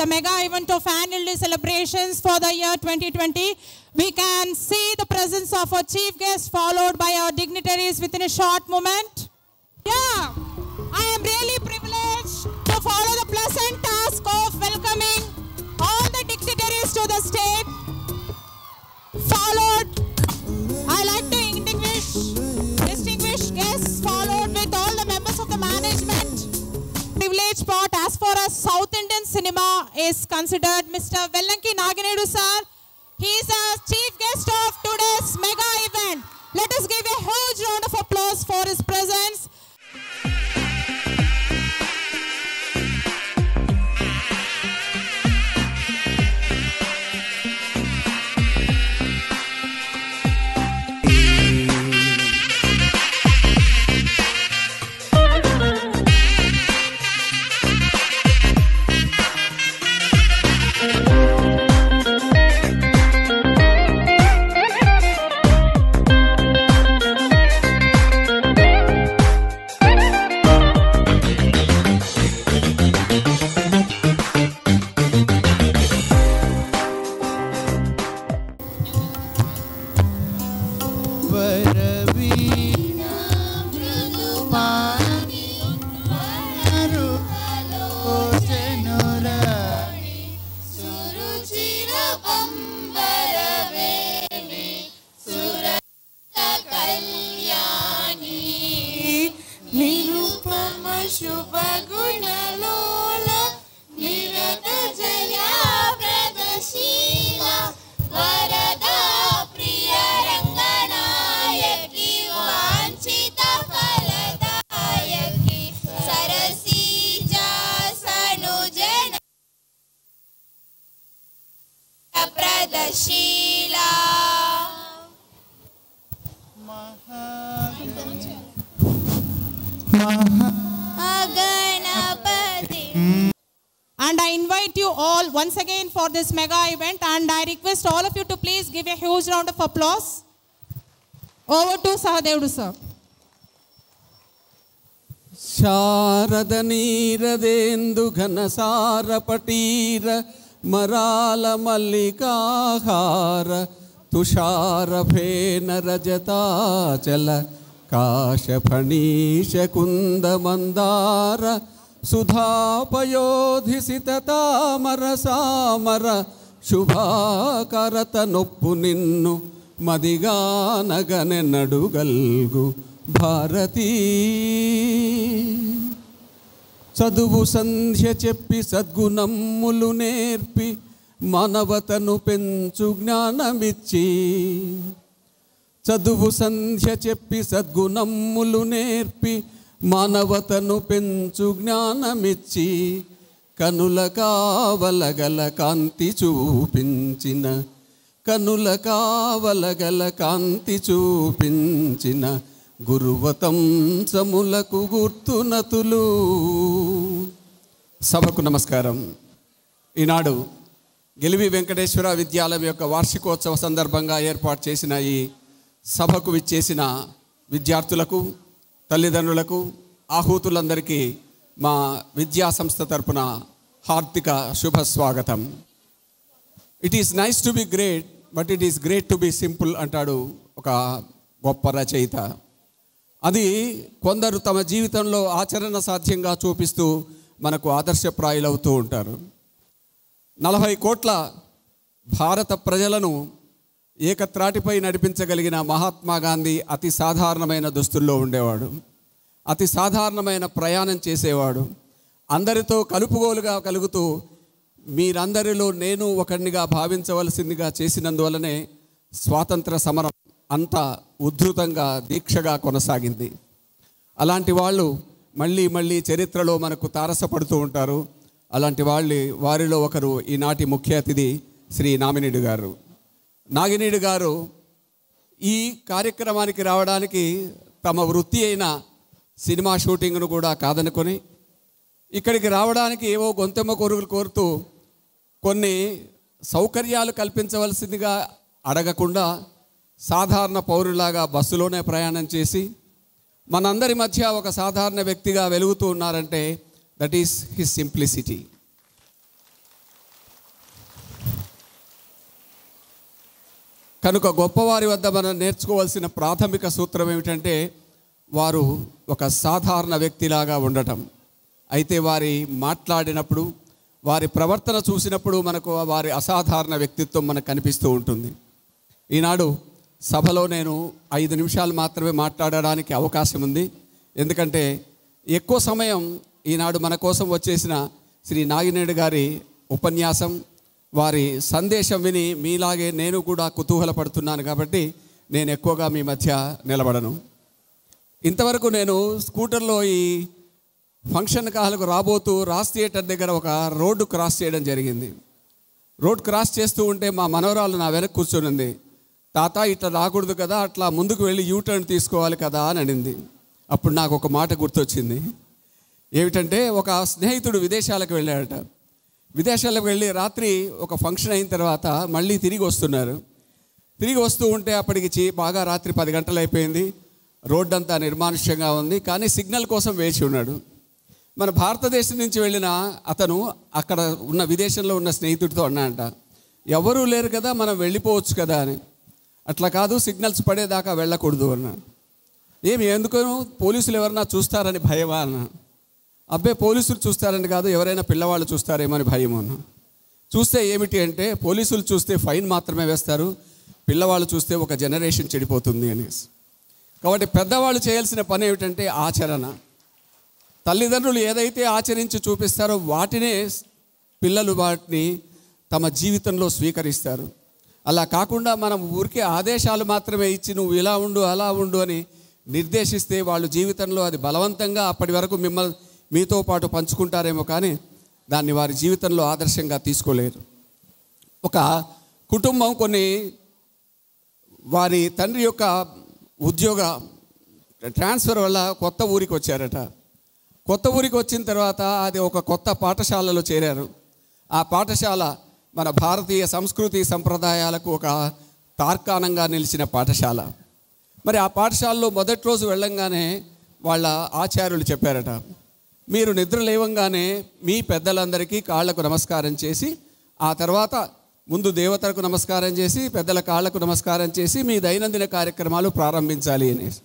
the mega event of annual celebrations for the year 2020. We can see the presence of our chief guest followed by our dignitaries within a short moment. Yeah, I am really privileged to follow the pleasant task of welcoming all the dignitaries to the stage. Followed, I like to distinguish, distinguished guests followed with all the members of the management. Part as far as South Indian cinema is considered, Mr. Vellanki Naginedu sir. He is a chief guest of today's mega event. Let us give a huge round of applause for his presence. of applause. Over to Sahadevudu sir. Sharada నీరదేందు ఘనసార పటీర మరాల మల్లికాహార తుషార ఫేన రజతాచల కాశఫణీశ కుంద మందార సుధాపయోధిసిత తామర సామర శుభాకరత నొప్పు నిన్ను మదిగానగనెన్నడుగల్గు భారతీ. చదువు సంధ్య చెప్పి సద్గుణమ్ములు నేర్పి మానవతను పెంచు జ్ఞానమిచ్చి. చదువు సంధ్య చెప్పి సద్గుణమ్ములు నేర్పి మానవతను పెంచు జ్ఞానమిచ్చి. కనుల కావలగల కాంతి చూపించిన కనుల కావలగల కాంతి చూపించిన గురువతంసములకు గుర్తునతులు సభకు నమస్కారం. ఈనాడు గెలివి వెంకటేశ్వర విద్యాలయం యొక్క వార్షికోత్సవ సందర్భంగా ఏర్పాటు చేసిన ఈ సభకు విచ్చేసిన విద్యార్థులకు తల్లిదండ్రులకు ఆహూతులందరికీ మా విద్యా సంస్థ తరపున హార్దిక శుభ స్వాగతం. It is nice to be great but it is great to be simple అంటాడు ఒక గొప్ప రచయిత. అది కొందరు తమ జీవితంలో ఆచరణ సాధ్యంగా చూపిస్తూ మనకు ఆదర్శప్రాయులవుతూ ఉంటారు. నలభై కోట్ల భారత ప్రజలను ఏకత్రాటిపై నడిపించగలిగిన మహాత్మా గాంధీ అతి సాధారణమైన దుస్తుల్లో ఉండేవాడు. అతి సాధారణమైన ప్రయాణం చేసేవాడు. అందరితో కలుపుగోలుగా కలుగుతూ మీరందరిలో నేను ఒకరినిగా భావించవలసిందిగా చేసినందువలనే స్వాతంత్ర సమరం అంత ఉద్ధృతంగా దీక్షగా కొనసాగింది. అలాంటి వాళ్ళు మళ్ళీ మళ్ళీ చరిత్రలో మనకు తారసపడుతూ ఉంటారు. అలాంటి వాళ్ళు వారిలో ఒకరు ఈనాటి ముఖ్య అతిథి శ్రీ నామినేడు గారు. నాగినేడు గారు ఈ కార్యక్రమానికి రావడానికి తమ వృత్తి అయిన సినిమా షూటింగ్ను కూడా కాదనుకొని ఇక్కడికి రావడానికి ఏవో గొంతెమ్మ కొరుగులు కోరుతూ కొన్ని సౌకర్యాలు కల్పించవలసిందిగా అడగకుండా సాధారణ పౌరులాగా బస్సులోనే ప్రయాణం చేసి మనందరి మధ్య ఒక సాధారణ వ్యక్తిగా వెలుగుతూ ఉన్నారంటే దట్ ఈస్ హిస్ సింప్లిసిటీ కనుక గొప్పవారి వద్ద మనం నేర్చుకోవాల్సిన ప్రాథమిక సూత్రం ఏమిటంటే వారు ఒక సాధారణ వ్యక్తిలాగా ఉండటం. అయితే వారి మాట్లాడినప్పుడు వారి ప్రవర్తన చూసినప్పుడు మనకు వారి అసాధారణ వ్యక్తిత్వం మనకు కనిపిస్తూ ఉంటుంది. ఈనాడు సభలో నేను ఐదు నిమిషాలు మాత్రమే మాట్లాడడానికి అవకాశం ఉంది. ఎందుకంటే ఎక్కువ సమయం ఈనాడు మన కోసం వచ్చేసిన శ్రీ నాగినేడు గారి ఉపన్యాసం వారి సందేశం విని మీలాగే నేను కూడా కుతూహలపడుతున్నాను కాబట్టి నేను ఎక్కువగా మీ మధ్య నిలబడను. ఇంతవరకు నేను స్కూటర్లో ఈ ఫంక్షన్ కాలకు రాబోతూ రాస్ థియేటర్ దగ్గర ఒక రోడ్డు క్రాస్ చేయడం జరిగింది. రోడ్ క్రాస్ చేస్తూ ఉంటే మా మనవరాలు నా వెనక కూర్చొని ఉంది. తాత ఇట్లా రాకూడదు కదా అట్లా ముందుకు వెళ్ళి యూటర్న్ తీసుకోవాలి కదా అని అనింది. అప్పుడు నాకు ఒక మాట గుర్తొచ్చింది. ఏమిటంటే ఒక స్నేహితుడు విదేశాలకు వెళ్ళాడట. విదేశాలకు వెళ్ళి రాత్రి ఒక ఫంక్షన్ అయిన తర్వాత మళ్ళీ తిరిగి వస్తున్నారు. తిరిగి వస్తూ ఉంటే అప్పటికి బాగా రాత్రి పది గంటలు అయిపోయింది. రోడ్డు అంతా నిర్మానుష్యంగా ఉంది కానీ సిగ్నల్ కోసం వేచి ఉన్నాడు. మన భారతదేశం నుంచి వెళ్ళిన అతను అక్కడ ఉన్న విదేశంలో ఉన్న స్నేహితుడితో అన్నాడంట ఎవరూ లేరు కదా మనం వెళ్ళిపోవచ్చు కదా అని. అట్లా కాదు సిగ్నల్స్ పడేదాకా వెళ్ళకూడదు అన్నాడు. ఏమి ఎందుకను పోలీసులు ఎవరన్నా చూస్తారని భయమా అన్నా అబ్బే పోలీసులు చూస్తారని కాదు ఎవరైనా పిల్లవాళ్ళు చూస్తారేమో అని భయం అన్నా చూస్తే ఏమిటి అంటే పోలీసులు చూస్తే ఫైన్ మాత్రమే వేస్తారు పిల్లవాళ్ళు చూస్తే ఒక జనరేషన్ చెడిపోతుంది అనేసి. కాబట్టి పెద్దవాళ్ళు చేయాల్సిన పని ఏమిటంటే ఆచరణ. తల్లిదండ్రులు ఏదైతే ఆచరించి చూపిస్తారో వాటినే పిల్లలు వాటిని తమ జీవితంలో స్వీకరిస్తారు. అలా కాకుండా మనం ఊరికే ఆదేశాలు మాత్రమే ఇచ్చి నువ్వు ఇలా ఉండు అలా ఉండు అని నిర్దేశిస్తే వాళ్ళు జీవితంలో అది బలవంతంగా అప్పటి వరకు మిమ్మల్ని మీతో పాటు పంచుకుంటారేమో కానీ దాన్ని వారి జీవితంలో ఆదర్శంగా తీసుకోలేరు. ఒక కుటుంబం కొన్ని వారి తండ్రి యొక్క ఉద్యోగ ట్రాన్స్ఫర్ వల్ల కొత్త ఊరికి వచ్చారట. కొత్త ఊరికి వచ్చిన తర్వాత అది ఒక కొత్త పాఠశాలలో చేరారు. ఆ పాఠశాల మన భారతీయ సంస్కృతి సంప్రదాయాలకు ఒక తార్కాణంగా నిలిచిన పాఠశాల. మరి ఆ పాఠశాలలో మొదటి రోజు వెళ్ళంగానే వాళ్ళ ఆచార్యులు చెప్పారట మీరు నిద్ర లేవంగానే మీ పెద్దలందరికీ కాళ్ళకు నమస్కారం చేసి ఆ తర్వాత ముందు దేవతలకు నమస్కారం చేసి పెద్దల కాళ్ళకు నమస్కారం చేసి మీ దైనందిన కార్యక్రమాలు ప్రారంభించాలి అనేసి.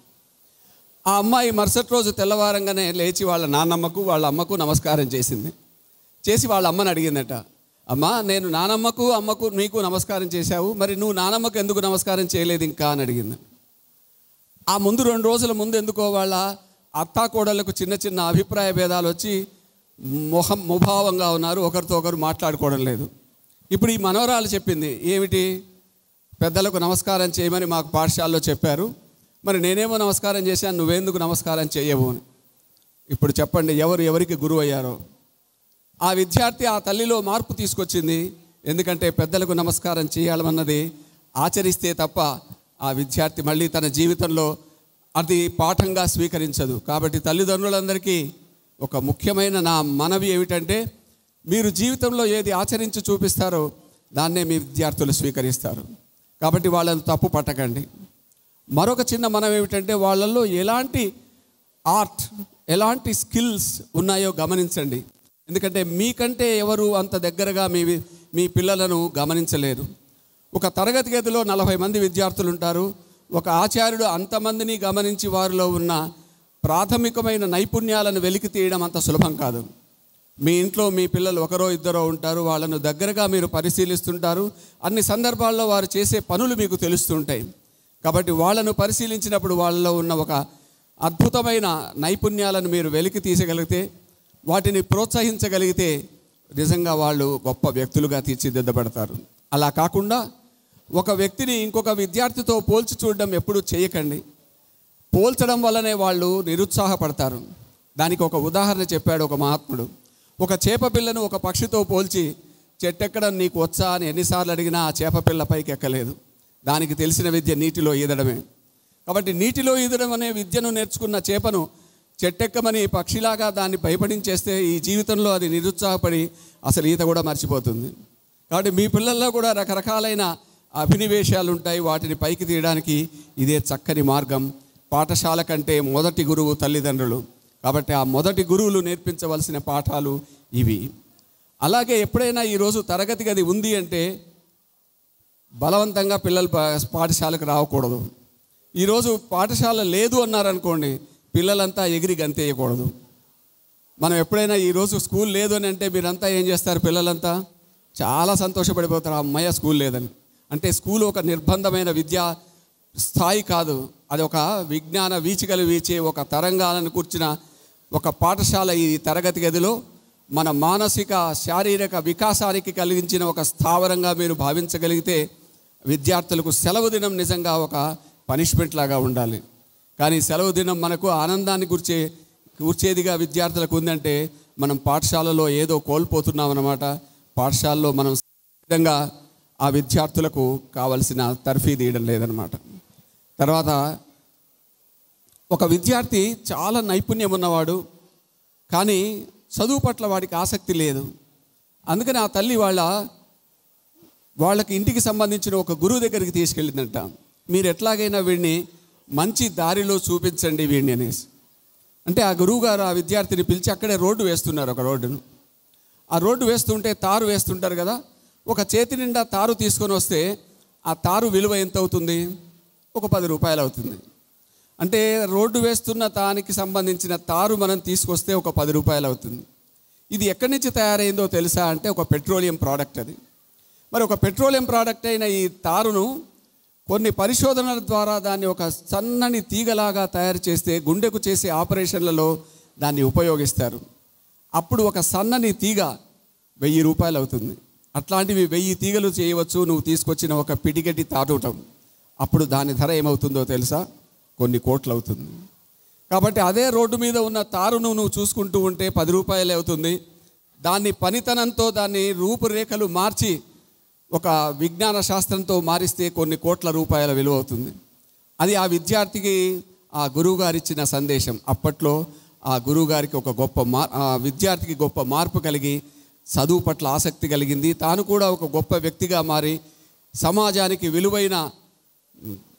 ఆ అమ్మాయి మరుసటి రోజు తెల్లవారంగానే లేచి వాళ్ళ నాన్నమ్మకు వాళ్ళ అమ్మకు నమస్కారం చేసింది. చేసి వాళ్ళ అమ్మని అడిగిందట అమ్మా నేను నానమ్మకు అమ్మకు నీకు నమస్కారం చేశావు మరి నువ్వు నానమ్మకు ఎందుకు నమస్కారం చేయలేదు ఇంకా? అని అడిగింది. ఆ ముందు రెండు రోజుల ముందు ఎందుకో వాళ్ళ అత్తాకోడళ్ళకు చిన్న చిన్న అభిప్రాయ భేదాలు వచ్చి మొహం ముభావంగా ఉన్నారు ఒకరితో ఒకరు మాట్లాడుకోవడం లేదు. ఇప్పుడు ఈ మనోరాలు చెప్పింది ఏమిటి? పెద్దలకు నమస్కారం చేయమని మాకు పాఠశాలలో చెప్పారు. మరి నేనేమో నమస్కారం చేశాను నువ్వేందుకు నమస్కారం చేయవు? అని. ఇప్పుడు చెప్పండి ఎవరు ఎవరికి గురువు అయ్యారో? ఆ విద్యార్థి ఆ తల్లిలో మార్పు తీసుకొచ్చింది. ఎందుకంటే పెద్దలకు నమస్కారం చేయాలన్నది ఆచరిస్తే తప్ప ఆ విద్యార్థి మళ్ళీ తన జీవితంలో అది పాఠంగా స్వీకరించదు. కాబట్టి తల్లిదండ్రులందరికీ ఒక ముఖ్యమైన నా మనవి ఏమిటంటే మీరు జీవితంలో ఏది ఆచరించి చూపిస్తారో దాన్నే మీ విద్యార్థులు స్వీకరిస్తారు. కాబట్టి వాళ్ళని తప్పు పట్టకండి. మరొక చిన్న మనం ఏమిటంటే వాళ్ళల్లో ఎలాంటి ఆర్ట్ ఎలాంటి స్కిల్స్ ఉన్నాయో గమనించండి. ఎందుకంటే మీకంటే ఎవరు అంత దగ్గరగా మీ మీ పిల్లలను గమనించలేరు. ఒక తరగతి గదిలో నలభై మంది విద్యార్థులు ఉంటారు. ఒక ఆచార్యుడు అంతమందిని గమనించి వారిలో ఉన్న ప్రాథమికమైన నైపుణ్యాలను వెలికి తీయడం అంత సులభం కాదు. మీ ఇంట్లో మీ పిల్లలు ఒకరో ఇద్దరో ఉంటారు వాళ్ళను దగ్గరగా మీరు పరిశీలిస్తుంటారు. అన్ని సందర్భాల్లో వారు చేసే పనులు మీకు తెలుస్తుంటాయి. కాబట్టి వాళ్ళను పరిశీలించినప్పుడు వాళ్ళలో ఉన్న ఒక అద్భుతమైన నైపుణ్యాలను మీరు వెలికి తీసగలిగితే వాటిని ప్రోత్సహించగలిగితే నిజంగా వాళ్ళు గొప్ప వ్యక్తులుగా తీర్చిదిద్దబడతారు. అలా కాకుండా ఒక వ్యక్తిని ఇంకొక విద్యార్థితో పోల్చి చూడడం ఎప్పుడూ చేయకండి. పోల్చడం వల్లనే వాళ్ళు నిరుత్సాహపడతారు. దానికి ఒక ఉదాహరణ చెప్పాడు ఒక మహాత్ముడు. ఒక చేప పిల్లను ఒక పక్షితో పోల్చి చెట్టెక్కడం నీకు వచ్చా అని ఎన్నిసార్లు అడిగినా ఆ చేప పిల్ల పైకి ఎక్కలేదు. దానికి తెలిసిన విద్య నీటిలో ఈదడమే. కాబట్టి నీటిలో ఈదడం అనే విద్యను నేర్చుకున్న చేపను చెట్టెక్కమని పక్షిలాగా దాన్ని భయపడించేస్తే ఈ జీవితంలో అది నిరుత్సాహపడి అసలు ఈత కూడా మర్చిపోతుంది. కాబట్టి మీ పిల్లల్లో కూడా రకరకాలైన అభినివేశాలు ఉంటాయి వాటిని పైకి తీయడానికి ఇదే చక్కని మార్గం. పాఠశాల కంటే మొదటి గురువు తల్లిదండ్రులు. కాబట్టి ఆ మొదటి గురువులు నేర్పించవలసిన పాఠాలు ఇవి. అలాగే ఎప్పుడైనా ఈరోజు తరగతి గది ఉంది అంటే బలవంతంగా పిల్లలు పా- పాఠశాలకు రావకూడదు. ఈరోజు పాఠశాల లేదు అన్నారనుకోండి పిల్లలంతా ఎగిరి గంతేయకూడదు. మనం ఎప్పుడైనా ఈరోజు స్కూల్ లేదు అని అంటే మీరంతా ఏం చేస్తారు పిల్లలంతా? చాలా సంతోషపడిపోతారు అమ్మయ్య స్కూల్ లేదని. అంటే స్కూల్ ఒక నిర్బంధమైన విద్యా స్థాయి కాదు. అది ఒక విజ్ఞాన వీచికలు వీచే ఒక తరంగాలను కూర్చిన ఒక పాఠశాల ఈ తరగతి గదిలో మన మానసిక శారీరక వికాసానికి కలిగించిన ఒక స్థావరంగా మీరు భావించగలిగితే విద్యార్థులకు సెలవు దినం నిజంగా ఒక పనిష్మెంట్ లాగా ఉండాలి. కానీ సెలవు దినం మనకు ఆనందాన్ని కూర్చే కూర్చేదిగా విద్యార్థులకు ఉందంటే మనం పాఠశాలలో ఏదో కోల్పోతున్నాం అన్నమాట పాఠశాలలో మనం విధంగా ఆ విద్యార్థులకు కావలసిన తర్ఫీ తీయడం లేదనమాట తర్వాత ఒక విద్యార్థి చాలా నైపుణ్యం ఉన్నవాడు కానీ చదువు పట్ల వాడికి ఆసక్తి లేదు. అందుకని ఆ తల్లి వాళ్ళ వాళ్ళకి ఇంటికి సంబంధించిన ఒక గురువు దగ్గరికి తీసుకెళ్ళిందంట. మీరు ఎట్లాగైనా వీడిని మంచి దారిలో చూపించండి వీడిని అనేసి. అంటే ఆ గురువు గారు ఆ విద్యార్థిని పిలిచి అక్కడే రోడ్డు వేస్తున్నారు ఒక రోడ్డును. ఆ రోడ్డు వేస్తుంటే తారు వేస్తుంటారు కదా ఒక చేతి నిండా తారు తీసుకొని వస్తే ఆ తారు విలువ ఎంత అవుతుంది ఒక పది రూపాయలు అవుతుంది అంటే రోడ్డు వేస్తున్న దానికి సంబంధించిన తారు మనం తీసుకొస్తే ఒక పది రూపాయలు అవుతుంది. ఇది ఎక్కడి నుంచి తయారైందో తెలుసా అంటే ఒక పెట్రోలియం ప్రోడక్ట్ అది. మరి ఒక పెట్రోలియం ప్రోడక్ట్ అయిన ఈ తారును కొన్ని పరిశోధనల ద్వారా దాన్ని ఒక సన్నని తీగలాగా తయారు చేస్తే గుండెకు చేసే ఆపరేషన్లలో దాన్ని ఉపయోగిస్తారు. అప్పుడు ఒక సన్నని తీగ వెయ్యి రూపాయలు అవుతుంది. అట్లాంటివి వెయ్యి తీగలు చేయవచ్చు నువ్వు తీసుకొచ్చిన ఒక పిడిగటి తాటూటం. అప్పుడు దాని ధర ఏమవుతుందో తెలుసా? కొన్ని కోట్లు అవుతుంది. కాబట్టి అదే రోడ్డు మీద ఉన్న తారును నువ్వు చూసుకుంటూ ఉంటే పది రూపాయలే అవుతుంది. దాన్ని పనితనంతో దాన్ని రూపురేఖలు మార్చి ఒక విజ్ఞాన శాస్త్రంతో మారిస్తే కొన్ని కోట్ల రూపాయల విలువ అవుతుంది. అది ఆ విద్యార్థికి ఆ గురువు గారు ఇచ్చిన సందేశం. అప్పట్లో ఆ గురువు గారికి ఒక గొప్ప మార్ ఆ విద్యార్థికి గొప్ప మార్పు కలిగి చదువు పట్ల ఆసక్తి కలిగింది. తాను కూడా ఒక గొప్ప వ్యక్తిగా మారి సమాజానికి విలువైన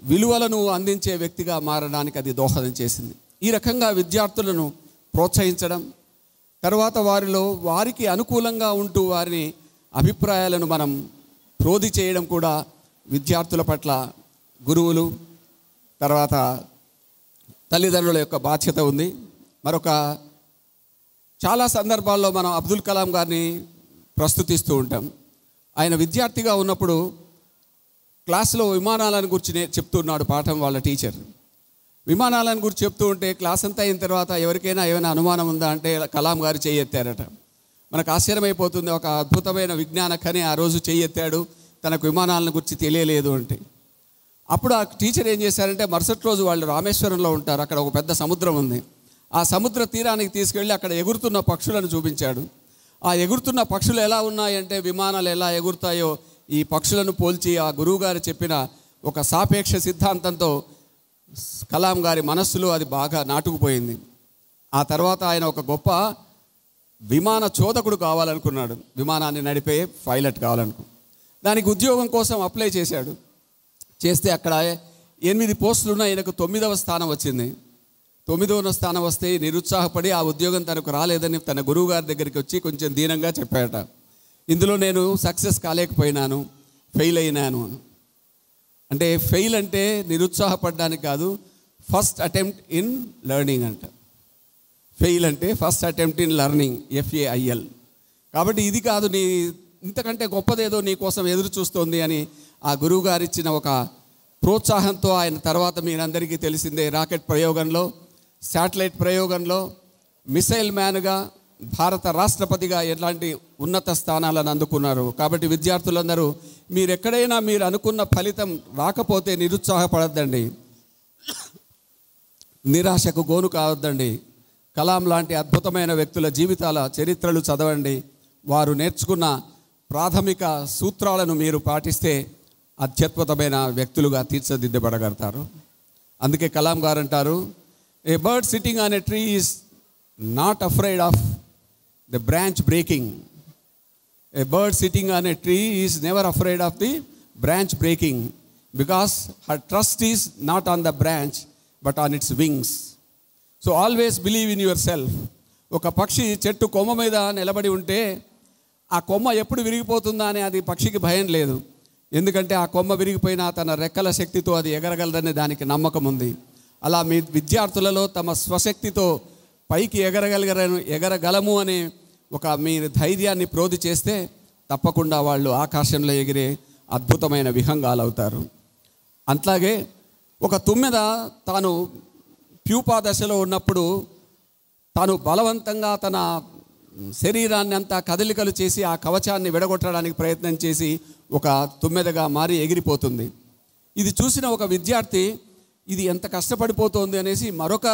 విలువలను అందించే వ్యక్తిగా మారడానికి అది దోహదం చేసింది. ఈ రకంగా విద్యార్థులను ప్రోత్సహించడం తర్వాత వారిలో వారికి అనుకూలంగా ఉంటూ వారిని అభిప్రాయాలను మనం ప్రోధి చేయడం కూడా విద్యార్థుల పట్ల గురువులు తర్వాత తల్లిదండ్రుల యొక్క బాధ్యత ఉంది. మరొక చాలా సందర్భాల్లో మనం అబ్దుల్ కలాం గారిని ప్రస్తుతిస్తూ ఉంటాం. ఆయన విద్యార్థిగా ఉన్నప్పుడు క్లాసులో విమానాలను గురించి చెప్తున్నాడు పాఠం వాళ్ళ టీచర్. విమానాలను గురించి చెప్తూ ఉంటే క్లాస్ అంతా అయిన తర్వాత ఎవరికైనా ఏమైనా అనుమానం ఉందా అంటే కలాం గారు చేయెత్తారట మనకు ఆశ్చర్యమైపోతుంది ఒక అద్భుతమైన విజ్ఞాన కని ఆ రోజు చేయెత్తాడు తనకు విమానాలను గురించి తెలియలేదు అంటే. అప్పుడు ఆ టీచర్ ఏం చేశారంటే మరుసటి రోజు వాళ్ళు రామేశ్వరంలో ఉంటారు అక్కడ ఒక పెద్ద సముద్రం ఉంది. ఆ సముద్ర తీరానికి తీసుకెళ్ళి అక్కడ ఎగురుతున్న పక్షులను చూపించాడు. ఆ ఎగురుతున్న పక్షులు ఎలా ఉన్నాయంటే విమానాలు ఎలా ఎగురుతాయో ఈ పక్షులను పోల్చి ఆ గురువుగారు చెప్పిన ఒక సాపేక్ష సిద్ధాంతంతో కలాం గారి మనస్సులో అది బాగా నాటుకుపోయింది. ఆ తర్వాత ఆయన ఒక గొప్ప విమాన చోదకుడు కావాలనుకున్నాడు. విమానాన్ని నడిపే పైలట్ కావాలనుకు. దానికి ఉద్యోగం కోసం అప్లై చేశాడు. చేస్తే అక్కడ ఎనిమిది పోస్టులు ఉన్న ఆయనకు తొమ్మిదవ స్థానం వచ్చింది. తొమ్మిదవ స్థానం వస్తే నిరుత్సాహపడి ఆ ఉద్యోగం తనకు రాలేదని తన గురువుగారి దగ్గరికి వచ్చి కొంచెం దీనంగా చెప్పాడట. ఇందులో నేను సక్సెస్ కాలేకపోయినాను ఫెయిల్ అయినాను అంటే ఫెయిల్ అంటే నిరుత్సాహపడడానికి కాదు ఫస్ట్ అటెంప్ట్ ఇన్ లెర్నింగ్ అంట. ఫెయిల్ అంటే first attempt in learning F A I L కాబట్టి ఇది కాదు నీ ఇంతకంటే గొప్పదేదో నీ కోసం ఎదురు చూస్తోంది అని ఆ గురువు గారు ఇచ్చిన ఒక ప్రోత్సాహంతో ఆయన తర్వాత మీరందరికీ తెలిసిందే రాకెట్ ప్రయోగంలో శాటిలైట్ ప్రయోగంలో మిసైల్ మ్యాన్గా భారత రాష్ట్రపతిగా ఎలాంటి ఉన్నత స్థానాలను అందుకున్నారు? కాబట్టి విద్యార్థులందరూ మీరు ఎక్కడైనా మీరు అనుకున్న ఫలితం రాకపోతే నిరుత్సాహపడద్దండి. నిరాశకు గోను కావద్దండి. కలాం లాంటి అద్భుతమైన వ్యక్తుల జీవితాల చరిత్రలు చదవండి. వారు నేర్చుకున్న ప్రాథమిక సూత్రాలను మీరు పాటిస్తే అత్యద్భుతమైన వ్యక్తులుగా తీర్చిదిద్దబడగలుగుతారు. అందుకే కలాం గారు అంటారు a bird sitting on a tree is not afraid of the branch breaking A bird sitting on a tree is never afraid of the branch breaking because her trust is not on the branch but on its wings. So always believe in yourself ఒక పక్షి చెట్టు కొమ్మ మీద నిలబడి ఉంటే ఆ కొమ్మ ఎప్పుడు విరిగిపోతుందా అని అది పక్షికి భయం లేదు. ఎందుకంటే ఆ కొమ్మ విరిగిపోయినా తన రెక్కల శక్తితో అది ఎగరగలదనే దానికి నమ్మకం ఉంది. అలా మీ విద్యార్థులలో తమ స్వశక్తితో పైకి ఎగరగలిగరను ఎగరగలము అనే ఒక మీరు ధైర్యాన్ని ప్రోధి చేస్తే తప్పకుండా వాళ్ళు ఆకాశంలో ఎగిరే అద్భుతమైన విహంగాలు అవుతారు అట్లాగే ఒక తుమ్మెద తాను ప్యూపా దశలో ఉన్నప్పుడు తాను బలవంతంగా తన శరీరాన్ని అంతా కదలికలు చేసి ఆ కవచాన్ని విడగొట్టడానికి ప్రయత్నం చేసి ఒక తుమ్మెదగా మారి ఎగిరిపోతుంది. ఇది చూసిన ఒక విద్యార్థి ఇది ఎంత కష్టపడిపోతోంది అనేసి మరొక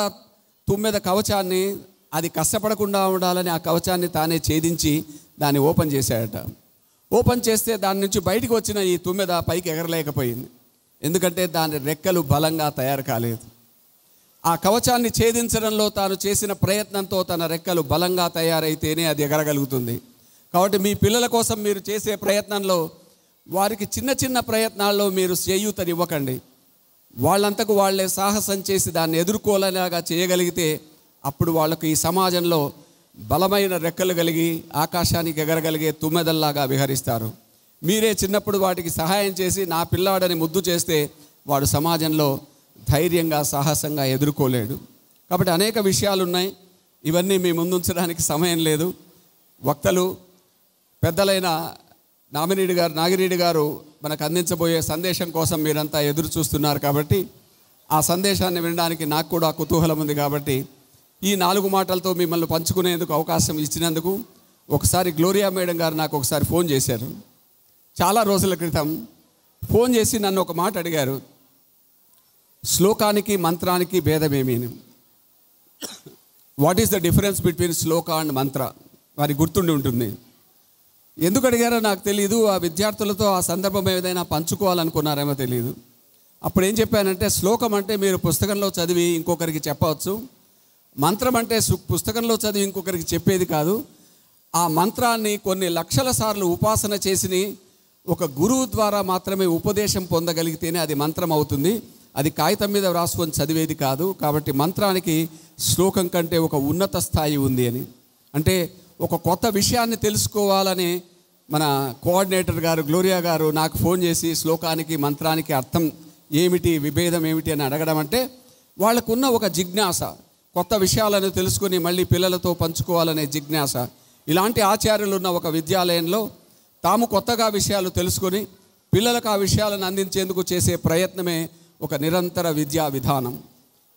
తుమ్మెద కవచాన్ని అది కష్టపడకుండా ఉండాలని ఆ కవచాన్ని తానే ఛేదించి దాన్ని ఓపెన్ చేశాడట. ఓపెన్ చేస్తే దాని నుంచి బయటికి వచ్చిన ఈ తుమ్మెద పైకి ఎగరలేకపోయింది. ఎందుకంటే దాని రెక్కలు బలంగా తయారు కాలేదు. ఆ కవచాన్ని ఛేదించడంలో తాను చేసిన ప్రయత్నంతో తన రెక్కలు బలంగా తయారైతేనే అది ఎగరగలుగుతుంది. కాబట్టి మీ పిల్లల కోసం మీరు చేసే ప్రయత్నంలో వారికి చిన్న చిన్న ప్రయత్నాల్లో మీరు చేయూతనివ్వకండి. వాళ్ళంతకు వాళ్ళే సాహసం చేసి దాన్ని ఎదుర్కోలేలాగా చేయగలిగితే అప్పుడు వాళ్ళకు ఈ సమాజంలో బలమైన రెక్కలు కలిగి ఆకాశానికి ఎగరగలిగే తుమ్మెదల్లాగా విహరిస్తారు. మీరే చిన్నప్పుడు వాటికి సహాయం చేసి నా పిల్లాడని ముద్దు చేస్తే వాడు సమాజంలో ధైర్యంగా సాహసంగా ఎదుర్కోలేడు. కాబట్టి అనేక విషయాలు ఉన్నాయి ఇవన్నీ మీ ముందుంచడానికి సమయం లేదు. వక్తలు పెద్దలైన నామినేడి గారు నాగిరెడ్డి గారు మనకు అందించబోయే సందేశం కోసం మీరంతా ఎదురు చూస్తున్నారు కాబట్టి ఆ సందేశాన్ని వినడానికి నాకు కూడా కుతూహలం ఉంది కాబట్టి ఈ నాలుగు మాటలతో మిమ్మల్ని పంచుకునేందుకు అవకాశం ఇచ్చినందుకు ఒకసారి గ్లోరియా మేడం గారు నాకు ఒకసారి ఫోన్ చేశారు. చాలా రోజుల క్రితం ఫోన్ చేసి నన్ను ఒక మాట అడిగారు. శ్లోకానికి మంత్రానికి భేదమేమీ? What is the difference between shloka and mantra? వారి గుర్తుండి ఉంటుంది. ఎందుకు అడిగారో నాకు తెలియదు ఆ విద్యార్థులతో ఆ సందర్భం ఏదైనా పంచుకోవాలనుకున్నారేమో తెలియదు అప్పుడు ఏం చెప్పానంటే శ్లోకం అంటే మీరు పుస్తకంలో చదివి ఇంకొకరికి చెప్పవచ్చు. మంత్రం అంటే పుస్తకంలో చదివి ఇంకొకరికి చెప్పేది కాదు. ఆ మంత్రాన్ని కొన్ని లక్షల సార్లు ఉపాసన చేసి ఒక గురువు ద్వారా మాత్రమే ఉపదేశం పొందగలిగితేనే అది మంత్రం అవుతుంది. అది కాగితం మీద వ్రాసుకొని చదివేది కాదు. కాబట్టి మంత్రానికి శ్లోకం కంటే ఒక ఉన్నత స్థాయి ఉంది అని. అంటే ఒక కొత్త విషయాన్ని తెలుసుకోవాలని మన కోఆర్డినేటర్ గారు గ్లోరియా గారు నాకు ఫోన్ చేసి శ్లోకానికి మంత్రానికి అర్థం ఏమిటి విభేదం ఏమిటి అని అడగడం అంటే వాళ్ళకున్న ఒక జిజ్ఞాస కొత్త విషయాలను తెలుసుకుని మళ్ళీ పిల్లలతో పంచుకోవాలనే జిజ్ఞాస. ఇలాంటి ఆచార్యులు ఉన్న ఒక విద్యాలయంలో తాము కొత్తగా విషయాలు తెలుసుకొని పిల్లలకు ఆ విషయాలను అందించేందుకు చేసే ప్రయత్నమే ఒక నిరంతర విద్యా విధానం.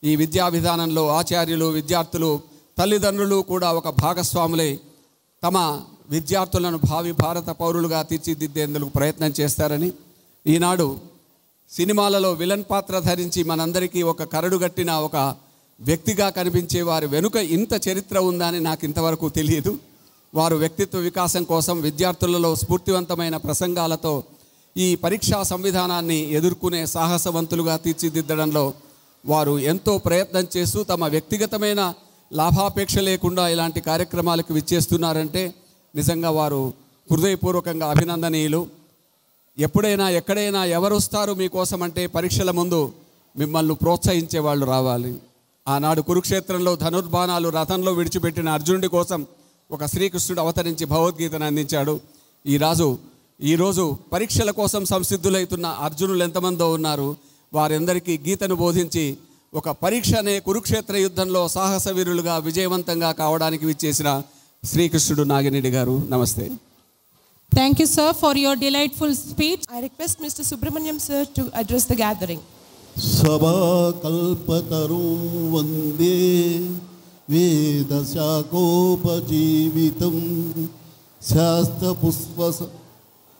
ఈ విద్యా విధానంలో ఆచార్యులు విద్యార్థులు తల్లిదండ్రులు కూడా ఒక భాగస్వాములై తమ విద్యార్థులను భావి భారత పౌరులుగా తీర్చిదిద్దేందుకు ప్రయత్నం చేస్తారని ఈనాడు సినిమాలలో విలన్ పాత్ర ధరించి మనందరికీ ఒక కరడు గట్టిన ఒక వ్యక్తిగా కనిపించే వారి వెనుక ఇంత చరిత్ర ఉందని నాకు ఇంతవరకు తెలియదు. వారు వ్యక్తిత్వ వికాసం కోసం విద్యార్థులలో స్ఫూర్తివంతమైన ప్రసంగాలతో ఈ పరీక్షా సంవిధానాన్ని ఎదుర్కొనే సాహసవంతులుగా తీర్చిదిద్దడంలో వారు ఎంతో ప్రయత్నం చేస్తూ తమ వ్యక్తిగతమైన లాభాపేక్ష లేకుండా ఇలాంటి కార్యక్రమాలకు విచ్చేస్తున్నారంటే నిజంగా వారు హృదయపూర్వకంగా అభినందనీయులు. ఎప్పుడైనా ఎక్కడైనా ఎవరు వస్తారు మీకోసం అంటే పరీక్షల ముందు మిమ్మల్ని ప్రోత్సహించే వాళ్ళు రావాలి. ఆనాడు కురుక్షేత్రంలో ధనుర్బాణాలు రథంలో విడిచిపెట్టిన అర్జునుడి కోసం ఒక శ్రీకృష్ణుడు అవతరించి భగవద్గీతను అందించాడు. ఈరాజు ఈరోజు పరీక్షల కోసం సంసిద్ధులైతున్న అర్జునులు ఎంతమందో ఉన్నారు. వారందరికీ గీతను బోధించి ఒక పరీక్ష అనే కురుక్షేత్ర యుద్ధంలో సాహస వీరులుగా విజయవంతంగా కావడానికి విచ్చేసిన శ్రీకృష్ణుడు నాగిరెడ్డి గారు నమస్తే Thank you, sir, for your delightful speech. I request Mr. Subramaniam sir to address the gathering. సభాకల్పతరుం వందే వేదశాఖోపజీవితం శాస్త్రపుష్ప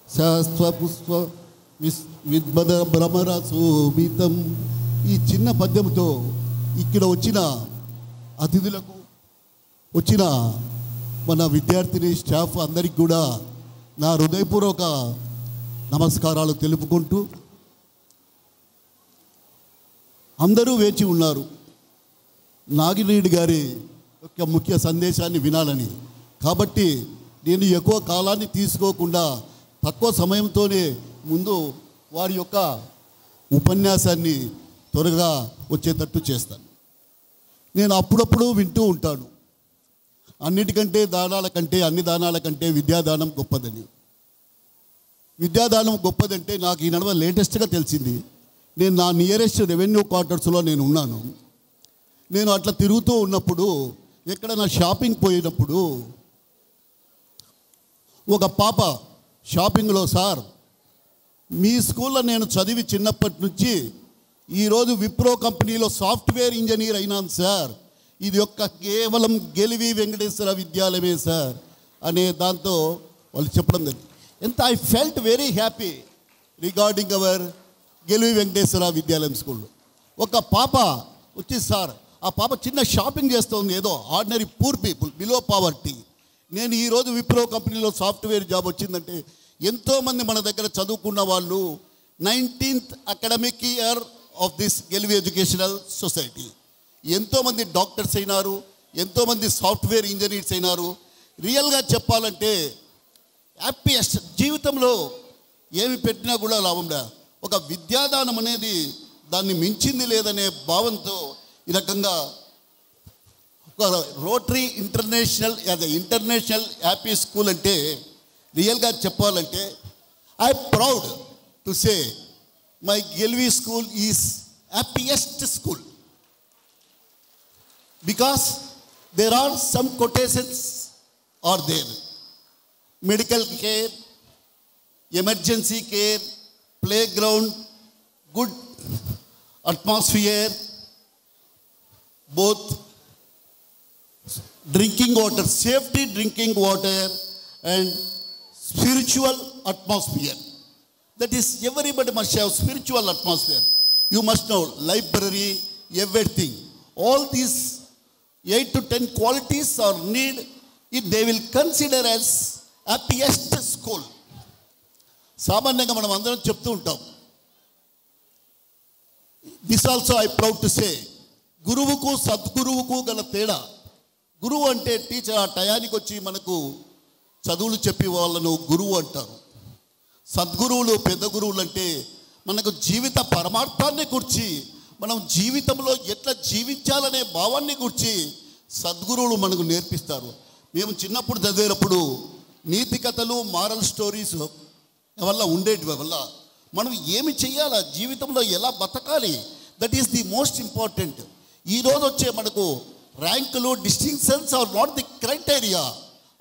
శాస్త్రపుష్ప విస్ విద్మద భ్రమర శోభితం ఈ చిన్న పద్యంతో ఇక్కడ వచ్చిన అతిథులకు వచ్చిన మన విద్యార్థిని స్టాఫ్ అందరికి కూడా నా హృదయపూర్వక నమస్కారాలు తెలుపుకుంటూ అందరూ వేచి ఉన్నారు. నాగిరెడ్డి గారి యొక్క ముఖ్య సందేశాన్ని వినాలని. కాబట్టి నేను ఎక్కువ కాలాన్ని తీసుకోకుండా తక్కువ సమయంతోనే ముందు వారి యొక్క ఉపన్యాసాన్ని త్వరగా వచ్చేటట్టు చేస్తాను. నేను అప్పుడప్పుడు వింటూ ఉంటాను. అన్నిటికంటే దానాల కంటే అన్ని దానాల కంటే విద్యాదానం గొప్పదని. విద్యాదానం గొప్పదంటే నాకు ఈ నడవ లేటెస్ట్గా తెలిసింది. నేను నా నియరెస్ట్ రెవెన్యూ క్వార్టర్స్లో నేను ఉన్నాను. నేను అట్లా తిరుగుతూ ఉన్నప్పుడు ఎక్కడ నా షాపింగ్ పోయినప్పుడు ఒక పాప షాపింగ్లో సార్ మీ స్కూల్లో నేను చదివి చిన్నప్పటి నుంచి ఈరోజు విప్రో కంపెనీలో సాఫ్ట్వేర్ ఇంజనీర్ అయినాను సార్. ఇది ఒక్క కేవలం గెలివి వెంకటేశ్వర విద్యాలయమే సార్ అనే దాంతో వాళ్ళు చెప్పడం జరిగింది. ఎంత I felt very happy regarding our Gelvi Venkateswara Vidyalayam school ఒక పాప వచ్చి సార్ ఆ పాప చిన్న షాపింగ్ చేస్తుంది ఏదో ordinary poor people below poverty నేను ఈరోజు విప్రో కంపెనీలో సాఫ్ట్వేర్ జాబ్ వచ్చిందంటే ఎంతోమంది మన దగ్గర చదువుకున్న వాళ్ళు nineteenth academic year of this Gelvi educational society ఎంతోమంది డాక్టర్స్ అయినారు ఎంతోమంది సాఫ్ట్వేర్ ఇంజనీర్స్ అయినారు. రియల్గా చెప్పాలంటే హ్యాపీయెస్ట్ జీవితంలో ఏమి పెట్టినా కూడా లాభం లే ఒక విద్యాదానం అనేది దాన్ని మించింది లేదనే భావంతో ఈ రకంగా ఒక Rotary International as international happy school అంటే రియల్గా చెప్పాలంటే I proud to say My Gelvi school is happiest school. Because there are some quotations are there. Medical care, emergency care, playground, good atmosphere, both drinking water, safety drinking water and spiritual atmosphere. That is everybody must have spiritual atmosphere you must know library everything all these eight to ten qualities are need it they will consider as happiest school సామాన్యంగా మనం అందరం చెప్తూ ఉంటాం. This also I proud to say గురువుకు సద్గురువుకు గల తేడా. గురువు అంటే టీచర్ ఆ టయానికి వచ్చి మనకు చదువులు చెప్పి వాళ్ళను గురువు అంటారు. సద్గురువులు పెద్ద గురువులు అంటే మనకు జీవిత పరమార్థాన్ని గుర్చి మనం జీవితంలో ఎట్లా జీవించాలనే భావాన్ని గుర్చి సద్గురువులు మనకు నేర్పిస్తారు. మేము చిన్నప్పుడు చదివేటప్పుడు నీతి కథలు మారల్ స్టోరీస్ వల్ల ఉండేటివి వల్ల మనం ఏమి చేయాలా జీవితంలో ఎలా బతకాలి? That is the most important ఈరోజు వచ్చే మనకు ర్యాంకులు distinctions are not the criteria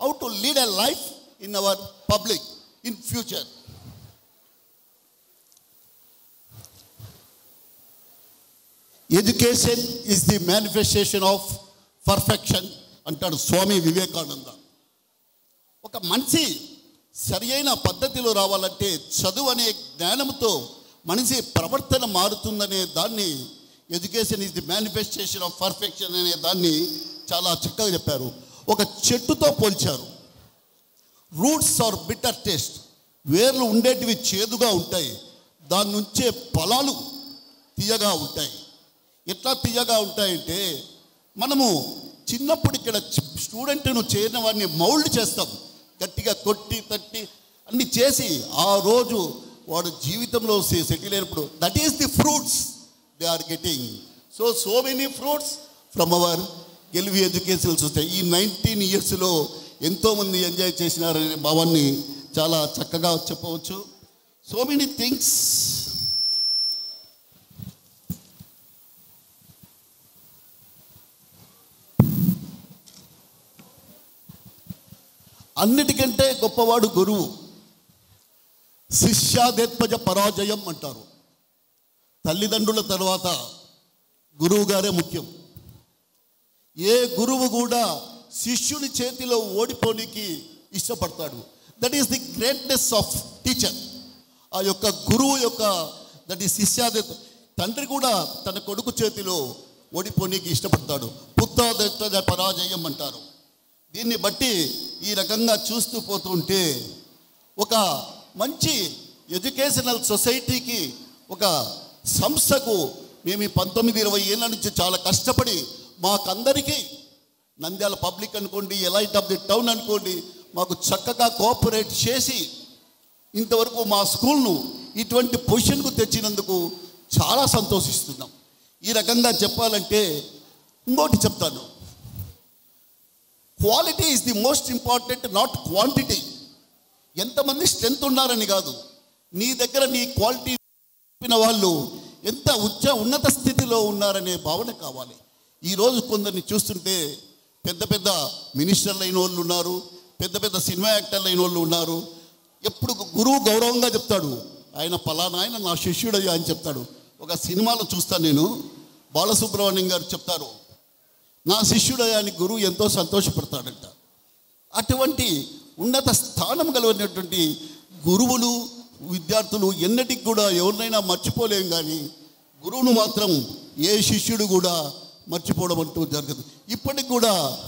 how to lead a life in our public in future education is the manifestation of perfection అంటాడు స్వామి వివేకానంద. ఒక మనిషి సరి అయిన పద్ధతిలో రావాలంటే చదువు అనే జ్ఞానంతో మనిషి ప్రవర్తన మారుతుందనే దాన్ని education is the manifestation of perfection అనే దాన్ని చాలా చక్కగా చెప్పారు. ఒక చెట్టుతో పోల్చారు. రూట్స్ ఆర్ బిటర్ టేస్ట్ వేర్లు ఉండేటివి చేదుగా ఉంటాయి. దాని నుంచే ఫలాలు తీయగా ఉంటాయి. ఎట్లా తీయగా ఉంటాయంటే మనము చిన్నప్పుడు ఇక్కడ స్టూడెంట్ను చేరిన వాడిని మౌల్డ్ చేస్తాం. గట్టిగా కొట్టి తట్టి అన్ని చేసి ఆ రోజు వాడు జీవితంలో సెటిల్ అయినప్పుడు that is the fruits they are getting so so many fruits from our Gelvi education చూస్తే ఈ నైన్టీన్ ఇయర్స్లో ఎంతోమంది ఎంజాయ్ చేసినారనే భావాన్ని చాలా చక్కగా చెప్పవచ్చు. సో మెనీ థింగ్స్ అన్నిటికంటే గొప్పవాడు గురువు. శిష్యాదేత్మజ పరాజయం అంటారు. తల్లిదండ్రుల తర్వాత గురువు గారే ముఖ్యం. ఏ గురువు కూడా శిష్యుని చేతిలో ఓడిపోనికి ఇష్టపడతాడు. That is the greatness of teacher ఆ యొక్క గురువు యొక్క దట్ ఈ శిష్యాదేత్ తండ్రి కూడా తన కొడుకు చేతిలో ఓడిపోనీకి ఇష్టపడతాడు. పుత్తాదేత్త పరాజయం అంటారు. దీన్ని బట్టి ఈ రకంగా చూస్తూ పోతుంటే ఒక మంచి ఎడ్యుకేషనల్ సొసైటీకి ఒక సంస్థకు మేము ఈ పంతొమ్మిది ఇరవై ఏళ్ళ నుంచి చాలా కష్టపడి మాకందరికీ నంద్యాల పబ్లిక్ అనుకోండి ఎలైట్ ఆఫ్ ది టౌన్ అనుకోండి మాకు చక్కగా కోఆపరేట్ చేసి ఇంతవరకు మా స్కూల్ను ఇటువంటి పొజిషన్కు తెచ్చినందుకు చాలా సంతోషిస్తున్నాం. ఈ రకంగా చెప్పాలంటే ఇంకోటి చెప్తాను. Quality is the most important not quantity ఎంతమంది స్ట్రెంత్ ఉన్నారని కాదు. నీ దగ్గర నీ క్వాలిటీ చెప్పిన వాళ్ళు ఎంత ఉచ్చ ఉన్నత స్థితిలో ఉన్నారనే భావన కావాలి. ఈరోజు కొందరిని చూస్తుంటే పెద్ద పెద్ద మినిస్టర్లు అయిన వాళ్ళు ఉన్నారు పెద్ద పెద్ద సినిమా యాక్టర్లు అయిన వాళ్ళు ఉన్నారు. ఎప్పుడు గురువు గౌరవంగా చెప్తాడు ఆయన పలానా ఆయన నా శిష్యుడయ్యా అని చెప్తాడు. ఒక సినిమాలో చూస్తాను నేను బాలసుబ్రహ్మణ్యం గారు చెప్తారు నా శిష్యుడయానికి గురువు ఎంతో సంతోషపడతాడంట. అటువంటి ఉన్నత స్థానం కలిగినటువంటి గురువులు విద్యార్థులు ఎన్నటికి కూడా ఎవరినైనా మర్చిపోలేం కానీ గురువును మాత్రం ఏ శిష్యుడు కూడా మర్చిపోవడం అంటూ జరగదు. ఇప్పటికి కూడా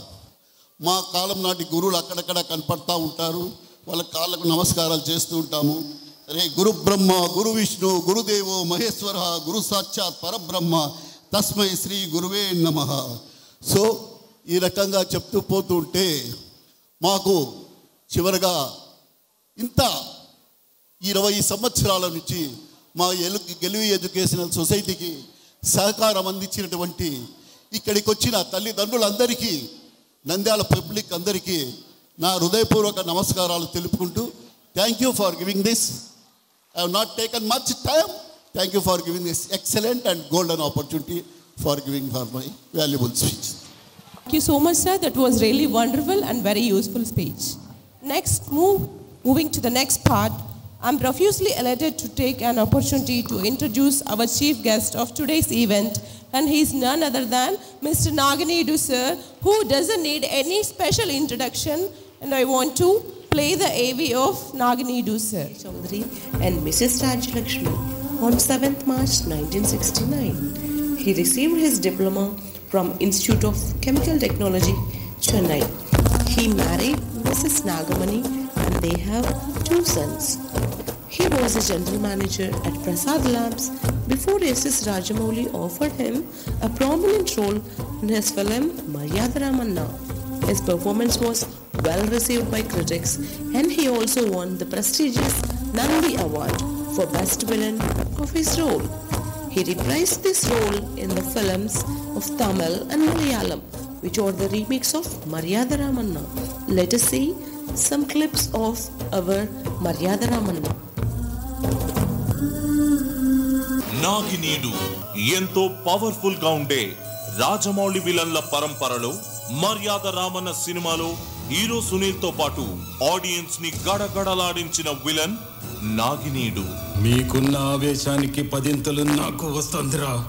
మా కాలం నాటి గురువులు అక్కడక్కడ కనపడతా ఉంటారు. వాళ్ళ కాళ్ళకు నమస్కారాలు చేస్తూ ఉంటాము. రే గురు బ్రహ్మ గురు విష్ణు గురుదేవో మహేశ్వర గురు సాక్షాత్ పరబ్రహ్మ తస్మై శ్రీ గురువే నమ. సో ఈ రకంగా చెప్తూ పోతూ ఉంటే మాకు చివరగా ఇంత ఇరవై సంవత్సరాల నుంచి మా ఎలు గెలువి ఎడ్యుకేషనల్ సొసైటీకి సహకారం అందించినటువంటి ఇక్కడికి వచ్చిన తల్లిదండ్రులందరికీ నంద్యాల పబ్లిక్ అందరికీ నా హృదయపూర్వక నమస్కారాలు తెలుపుకుంటూ thank you for giving this I have not taken much time thank you for giving this excellent and golden opportunity for giving for my valuable speech. Thank you so much, sir. That was really wonderful and very useful speech. Next, move, moving to the next part. I'm profusely elated to take an opportunity to introduce our chief guest of today's event, and he's none other than Mr. Naganidu, sir, who doesn't need any special introduction, and I want to play the AV of Naganidu, sir. Chaudhary and Mrs. Raj Lakshmi on 7th March 1969. He received his diploma from Institute of Chemical Technology, Chennai. He married Mrs. Nagamani and they have two sons. He was a general manager at Prasad Labs before S.S. Rajamouli offered him a prominent role in his film Maryada Ramanna. His performance was well received by critics and he also won the prestigious Nandi Award for Best Villain of his role. He reprised this role in the films of Tamil and Malayalam, which are the remakes of Maryada Ramanna. Let us see some clips of our Maryada Ramanna. Nagineedu ఎంతో పవర్ఫుల్గా ఉండే రాజమౌళి విలన్ల పరంపరలో మర్యాద రామన్న సినిమాలో hero సునీల్తో పాటు ఆడియన్స్ని గడగడలాడించిన villain Naginidu. మీకున్న ఆవేశానికి పదింతలు నాకు వస్తుందిరా.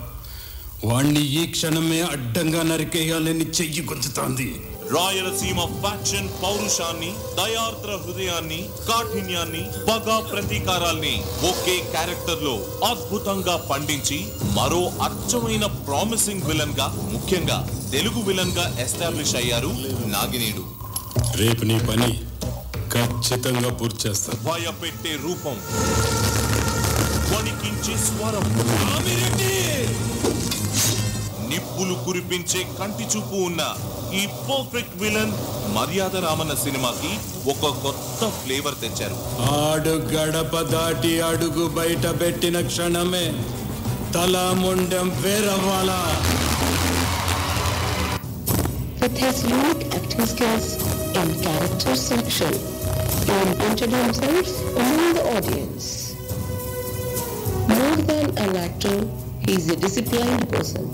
వాణ్ణి ఈ క్షణమే అడ్డంగా నరికేయాలని చెయ్యి గుంజుతాంది. రాయలసీమ ఫ్యాక్షన్ పౌరుషాన్ని దయార్ద్ర హృదయాన్ని కాఠిన్యాన్ని పగ ప్రతీకారాల్ని ఒకే క్యారెక్టర్లో అద్భుతంగా పండించి మరో అచ్చమైన ప్రామిసింగ్ విలన్గా ముఖ్యంగా తెలుగు విలన్గా ఎస్టాబ్లిష్ అయ్యారు నాగినీడు. రేపు నీ పని ఖచ్చితంగా పూర్తి చేస్తాను భయపెట్టే రూపం. వణికించే స్వరం. నిప్పులు కురిపించే కంటి చూపు ఉన్న ఈ పర్ఫెక్ట్ విలన్ మర్యాద రామన్న సినిమాకి ఒక కొత్త ఫ్లేవర్ తెచ్చారు. ఆడు గడప దాటి అడుగు బయట పెట్టిన క్షణమే తల ముండెం వేరవ్వాలా? With his unique acting skills and character selection, he imprinted himself among the audience. More than an actor, he is a disciplined person,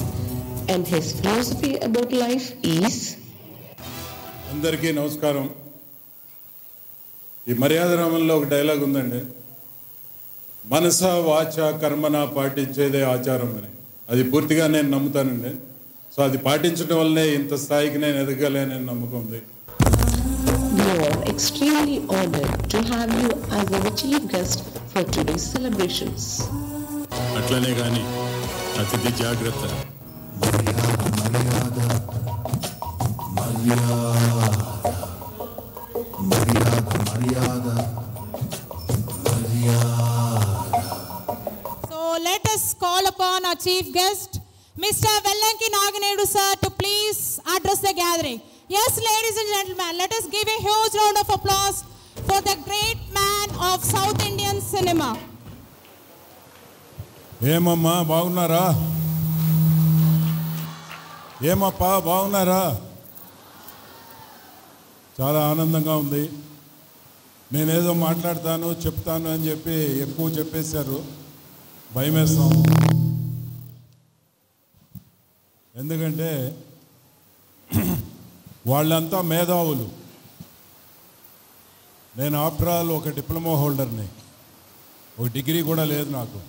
and his philosophy about life is అందరికీ నమస్కారం ఈ మర్యాద రామంలో ఒక డైలాగ్ ఉందండి మనస వాచ కర్మన పాటించేదే ఆచారం అని అది పూర్తిగా నేను నమ్ముతానండి సో అది పాటించడం వల్లనే ఇంత స్థాయికి నేను ఎదగలేనని నమ్మకం ఉంది extremely honored to have you as our chief guest for today's celebrations. అట్లనే కానీ అతిథి జాగ్రత్త So let us call upon our our chief guest, Mr. Vellanki Naganedu sir, to please address the gathering. Yes, ladies and gentlemen, let us give a huge round of applause for the great man of South Indian cinema. ఏమమ్మా బాగున్నారా ఏమప్పా బాగున్నారా చాలా ఆనందంగా ఉంది నేనేదో మాట్లాడతాను చెప్తాను అని చెప్పి ఎక్కువ చెప్పేశారు భయమేస్తాం ఎందుకంటే వాళ్ళంతా మేధావులు. నేను ఆఫ్టర్ ఆల్ ఒక డిప్లొమా హోల్డర్ని. ఒక డిగ్రీ కూడా లేదు నాకు.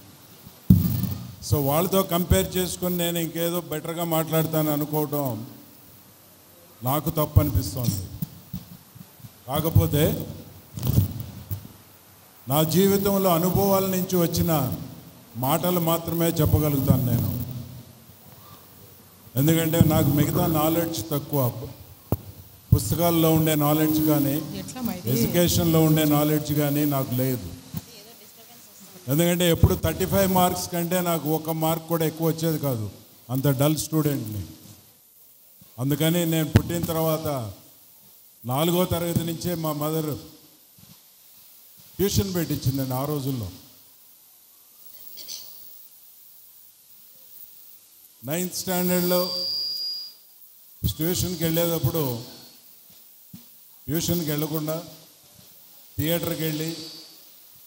సో వాళ్ళతో కంపేర్ చేసుకుని నేను ఇంకేదో బెటర్గా మాట్లాడతాను అనుకోవటం నాకు తప్పు అనిపిస్తోంది కాకపోతే నా జీవితంలో అనుభవాల నుంచి వచ్చిన మాటలు మాత్రమే చెప్పగలుగుతాను నేను. ఎందుకంటే నాకు మిగతా నాలెడ్జ్ తక్కువ. పుస్తకాల్లో ఉండే నాలెడ్జ్ కానీ ఎడ్యుకేషన్లో ఉండే నాలెడ్జ్ కానీ నాకు లేదు. ఎందుకంటే ఎప్పుడు థర్టీ ఫైవ్ మార్క్స్ కంటే నాకు ఒక మార్క్ కూడా ఎక్కువ వచ్చేది కాదు. అంత డల్ స్టూడెంట్ని అందుకని నేను పుట్టిన తర్వాత నాలుగో తరగతి నుంచే మా మదర్ ట్యూషన్ పెట్టించిందండి ఆ రోజుల్లో. నైన్త్ స్టాండర్డ్లో ట్యూషన్కి వెళ్ళేటప్పుడు ట్యూషన్కి వెళ్ళకుండా థియేటర్కి వెళ్ళి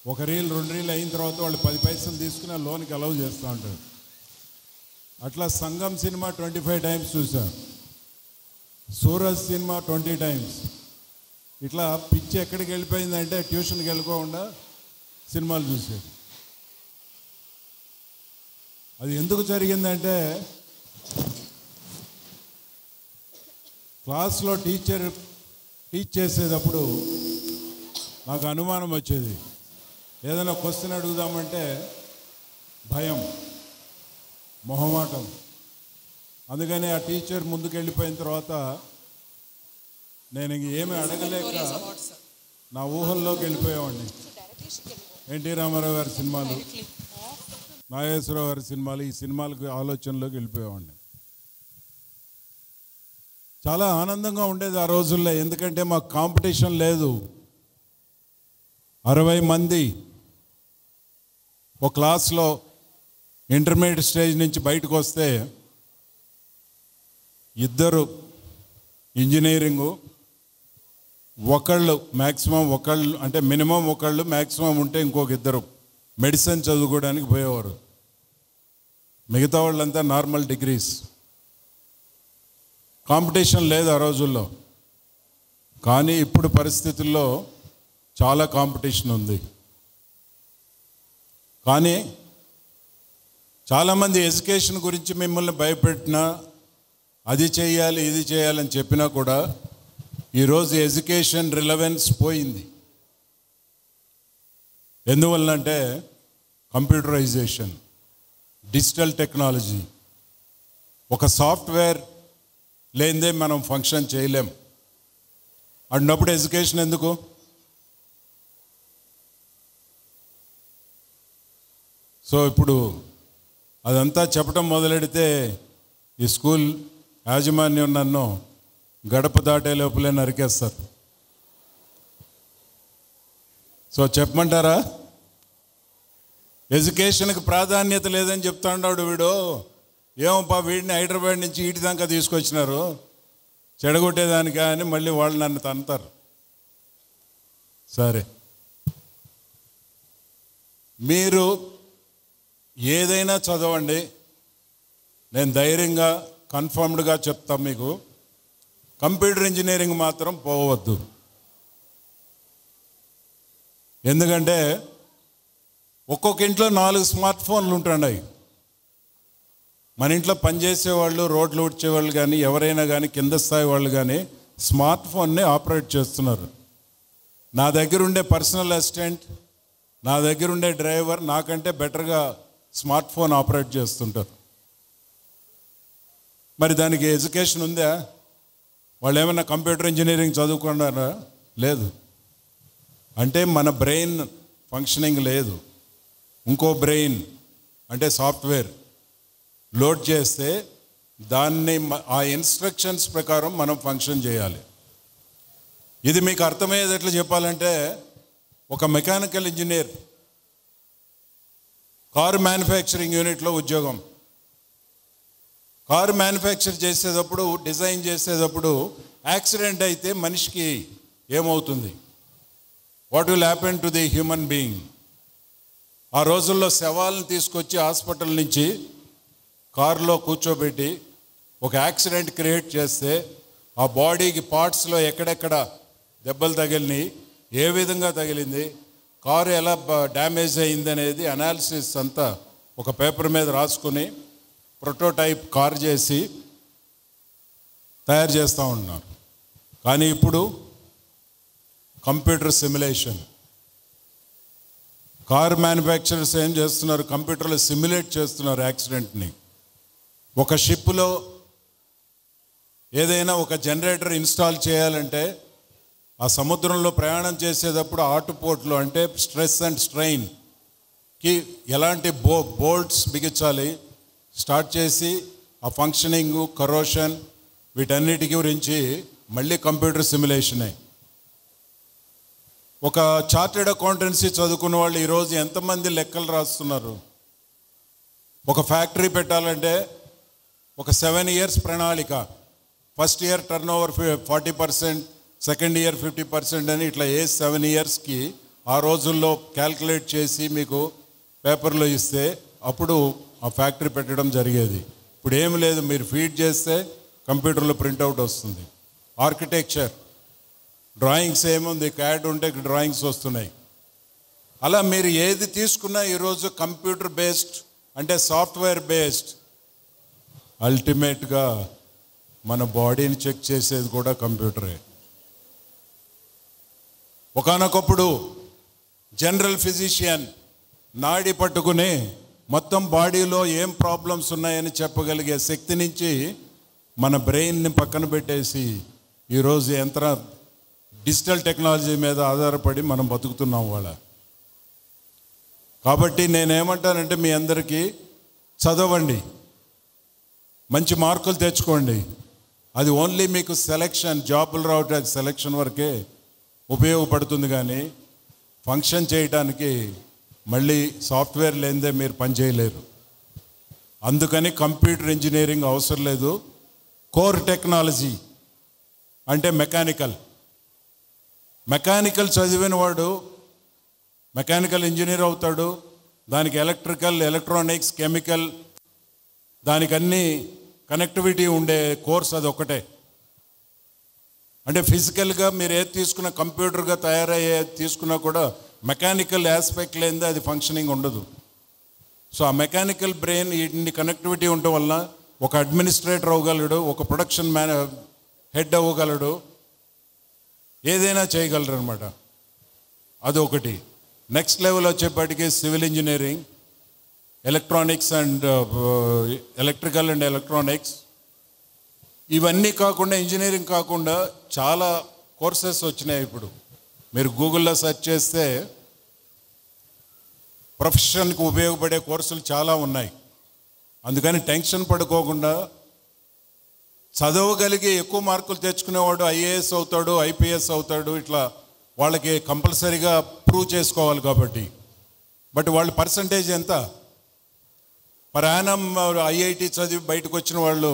ఒక రీల్ రెండు రీలు అయిన తర్వాత వాళ్ళు పది పైసలు తీసుకుని ఆ లోన్కి అలౌ చేస్తూ ఉంటారు. అట్లా Sangam cinema twenty five times చూసాను సూరజ్ సినిమా ట్వంటీ టైమ్స్. ఇట్లా పిచ్చి ఎక్కడికి వెళ్ళిపోయిందంటే ట్యూషన్కి వెళ్ళకుండా సినిమాలు చూసేది అది ఎందుకు జరిగిందంటే క్లాస్లో టీచర్ టీచ్ చేసేటప్పుడు నాకు అనుమానం వచ్చేది. ఏదైనా క్వశ్చన్ అడుగుదామంటే భయం మొహమాటం. అందుకని ఆ టీచర్ ముందుకు వెళ్ళిపోయిన తర్వాత నేను ఇంక ఏమి అడగలేక నా ఊహల్లోకి వెళ్ళిపోయేవాడిని. ఎన్టీ రామారావు గారి సినిమాలు నాగేశ్వరరావు గారి సినిమాలు ఈ సినిమాలకు ఆలోచనలోకి వెళ్ళిపోయేవాడిని. చాలా ఆనందంగా ఉండేది ఆ రోజుల్లో ఎందుకంటే మాకు కాంపిటీషన్ లేదు. అరవై మంది ఒక క్లాస్లో ఇంటర్మీడియట్ స్టేజ్ నుంచి బయటకు వస్తే ఇద్దరు ఇంజనీరింగు ఒకళ్ళు మ్యాక్సిమం ఒకళ్ళు అంటే మినిమం ఒకళ్ళు మ్యాక్సిమం ఉంటే ఇంకొక ఇద్దరు మెడిసిన్ చదువుకోవడానికి పోయేవారు. మిగతా వాళ్ళంతా నార్మల్ డిగ్రీస్. కాంపిటీషన్ లేదు ఆ రోజుల్లో. కానీ ఇప్పుడు పరిస్థితుల్లో చాలా కాంపిటీషన్ ఉంది. కానీ చాలామంది ఎడ్యుకేషన్ గురించి మిమ్మల్ని భయపెట్టినా అది చేయాలి ఇది చేయాలని చెప్పినా కూడా ఈరోజు ఎడ్యుకేషన్ రిలవెన్స్ పోయింది. ఎందువల్లంటే కంప్యూటరైజేషన్ డిజిటల్ టెక్నాలజీ ఒక సాఫ్ట్వేర్ లేనిదే మనం ఫంక్షన్ చేయలేం. అన్నప్పుడు ఎడ్యుకేషన్ ఎందుకు? సో ఇప్పుడు అదంతా చెప్పడం మొదలెడితే ఈ స్కూల్ యాజమాన్యం నన్ను గడప దాటే లోపలే నరికేస్తారు. సో చెప్పమంటారా? ఎడ్యుకేషన్కి ప్రాధాన్యత లేదని చెప్తాడు వీడు. ఏమప్పా వీడిని హైదరాబాద్ నుంచి ఇటు దాకా తీసుకొచ్చినారు? చెడగొట్టేదానికా అని మళ్ళీ వాళ్ళు నన్ను తంతారు సరే. మీరు ఏదైనా చదవండి. నేను ధైర్యంగా కన్ఫర్మ్డ్గా చెప్తాను మీకు. కంప్యూటర్ ఇంజనీరింగ్ మాత్రం పోవద్దు. ఎందుకంటే ఒక్కొక్క ఇంట్లో నాలుగు స్మార్ట్ ఫోన్లు ఉంటున్నాయి. మన ఇంట్లో పనిచేసే వాళ్ళు రోడ్లు ఊడ్చేవాళ్ళు కానీ ఎవరైనా కానీ కింద స్థాయి వాళ్ళు కానీ స్మార్ట్ ఫోన్ని ఆపరేట్ చేస్తున్నారు. నా దగ్గర ఉండే పర్సనల్ అసిస్టెంట్ నా దగ్గర ఉండే డ్రైవర్ నాకంటే బెటర్గా స్మార్ట్ ఫోన్ ఆపరేట్ చేస్తుంటారు. మరి దానికి ఎడ్యుకేషన్ ఉందా? వాళ్ళు ఏమైనా కంప్యూటర్ ఇంజనీరింగ్ చదువుకున్నారా? లేదు. అంటే మన బ్రెయిన్ ఫంక్షనింగ్ లేదు. ఇంకో బ్రెయిన్ అంటే సాఫ్ట్వేర్. లోడ్ చేస్తే దాన్ని ఆ ఇన్స్ట్రక్షన్స్ ప్రకారం మనం ఫంక్షన్ చేయాలి. ఇది మీకు అర్థమయ్యేది ఎట్లా చెప్పాలంటే ఒక మెకానికల్ ఇంజనీర్ కారు మ్యానుఫ్యాక్చరింగ్ యూనిట్లో ఉద్యోగం. కారు మ్యానుఫ్యాక్చర్ చేసేటప్పుడు డిజైన్ చేసేటప్పుడు యాక్సిడెంట్ అయితే మనిషికి ఏమవుతుంది? What will happen to the human being ఆ రోజుల్లో శవాలను తీసుకొచ్చి హాస్పిటల్ నుంచి కారులో కూర్చోబెట్టి ఒక యాక్సిడెంట్ క్రియేట్ చేస్తే ఆ బాడీకి పార్ట్స్లో ఎక్కడెక్కడ దెబ్బలు తగిలినాయి ఏ విధంగా తగిలింది కారు ఎలా డ్యామేజ్ అయింది అనేది అనాలిసిస్ అంతా ఒక పేపర్ మీద రాసుకుని ప్రోటోటైప్ కార్ చేసి తయారు చేస్తూ ఉన్నారు. కానీ ఇప్పుడు కంప్యూటర్ సిమ్యులేషన్. కార్ మ్యానుఫ్యాక్చరర్స్ ఏం చేస్తున్నారు? కంప్యూటర్లో సిమ్యులేట్ చేస్తున్నారు యాక్సిడెంట్ని. ఒక షిప్లో ఏదైనా ఒక జనరేటర్ ఇన్స్టాల్ చేయాలంటే ఆ సముద్రంలో ప్రయాణం చేసేటప్పుడు ఆటుపోట్లు అంటే స్ట్రెస్ అండ్ స్ట్రెయిన్కి ఎలాంటి బో బోల్ట్స్ బిగించాలి స్టార్ట్ చేసి ఆ ఫంక్షనింగ్ కరోషన్ వీటన్నిటి గురించి మళ్ళీ కంప్యూటర్ సిమ్యులేషనే. ఒక చార్టెడ్ అకౌంటెన్సీ చదువుకున్న వాళ్ళు ఈరోజు ఎంతమంది లెక్కలు రాస్తున్నారు? ఒక ఫ్యాక్టరీ పెట్టాలంటే ఒక సెవెన్ ఇయర్స్ ప్రణాళిక. First year turn over forty percent second year fifty percent అని ఇట్లా ఏ సెవెన్ ఇయర్స్కి ఆ రోజుల్లో క్యాల్కులేట్ చేసి మీకు పేపర్లో ఇస్తే అప్పుడు ఆ ఫ్యాక్టరీ పెట్టడం జరిగేది. ఇప్పుడు ఏం లేదు మీరు ఫీడ్ చేస్తే కంప్యూటర్లో ప్రింట్అవుట్ వస్తుంది. ఆర్కిటెక్చర్. డ్రాయింగ్స్ ఏముంది? క్యాడ్ ఉంటే డ్రాయింగ్స్ వస్తున్నాయి. అలా మీరు ఏది తీసుకున్నా ఈరోజు కంప్యూటర్ బేస్డ్ అంటే సాఫ్ట్వేర్ బేస్డ్ అల్టిమేట్గా మన బాడీని చెక్ చేసేది కూడా కంప్యూటరే. ఒకనొకప్పుడు జనరల్ ఫిజిషియన్ నాడి పట్టుకుని మొత్తం బాడీలో ఏం ప్రాబ్లమ్స్ ఉన్నాయని చెప్పగలిగే శక్తి నుంచి మన బ్రెయిన్ని పక్కన పెట్టేసి ఈరోజు యంత్ర డిజిటల్ టెక్నాలజీ మీద ఆధారపడి మనం బతుకుతున్నాం వాళ్ళ. కాబట్టి నేనేమంటానంటే మీ అందరికీ చదవండి. మంచి మార్కులు తెచ్చుకోండి. అది ఓన్లీ మీకు సెలెక్షన్ జాబులు రావడానికి సెలెక్షన్ వరకే ఉపయోగపడుతుంది కానీ ఫంక్షన్ చేయడానికి మళ్ళీ సాఫ్ట్వేర్ లేనిదే మీరు పనిచేయలేరు అందుకని కంప్యూటర్ ఇంజనీరింగ్ అవసరం లేదు. కోర్ టెక్నాలజీ అంటే మెకానికల్ మెకానికల్ చదివిన వాడు మెకానికల్ ఇంజనీర్ అవుతాడు. దానికి ఎలక్ట్రికల్ ఎలక్ట్రానిక్స్ కెమికల్ దానికన్నీ కనెక్టివిటీ ఉండే కోర్స్ అది ఒకటే అంటే ఫిజికల్గా మీరు ఏది తీసుకున్న కంప్యూటర్గా తయారయ్యే తీసుకున్నా కూడా మెకానికల్ ఆస్పెక్ట్ లేనిదే అది ఫంక్షనింగ్ ఉండదు. సో ఆ మెకానికల్ బ్రెయిన్ వీటిని కనెక్టివిటీ ఉండటం వల్ల ఒక అడ్మినిస్ట్రేటర్ అవ్వగలడు ఒక ప్రొడక్షన్ మ్యాన్ హెడ్ అవ్వగలడు ఏదైనా చేయగలరు అనమాట అదొకటి. నెక్స్ట్ లెవెల్ వచ్చేప్పటికి civil engineering. Electronics and electrical and electronics. ఇవన్నీ కాకుండా ఇంజనీరింగ్ కాకుండా చాలా కోర్సెస్ వచ్చినాయి ఇప్పుడు. మీరు గూగుల్లో సెర్చ్ చేస్తే ప్రొఫెషన్కి ఉపయోగపడే కోర్సులు చాలా ఉన్నాయి. అందుకని టెన్షన్ పడుకోకుండా చదవగలిగి ఎక్కువ మార్కులు తెచ్చుకునేవాడు ఐఏఎస్ అవుతాడు ఐపీఎస్ అవుతాడు ఇట్లా వాళ్ళకి కంపల్సరీగా ప్రూవ్ చేసుకోవాలి కాబట్టి. బట్ వాళ్ళ పర్సంటేజ్ ఎంత? ప్రయాణం ఐఐటి చదివి బయటకు వచ్చిన వాళ్ళు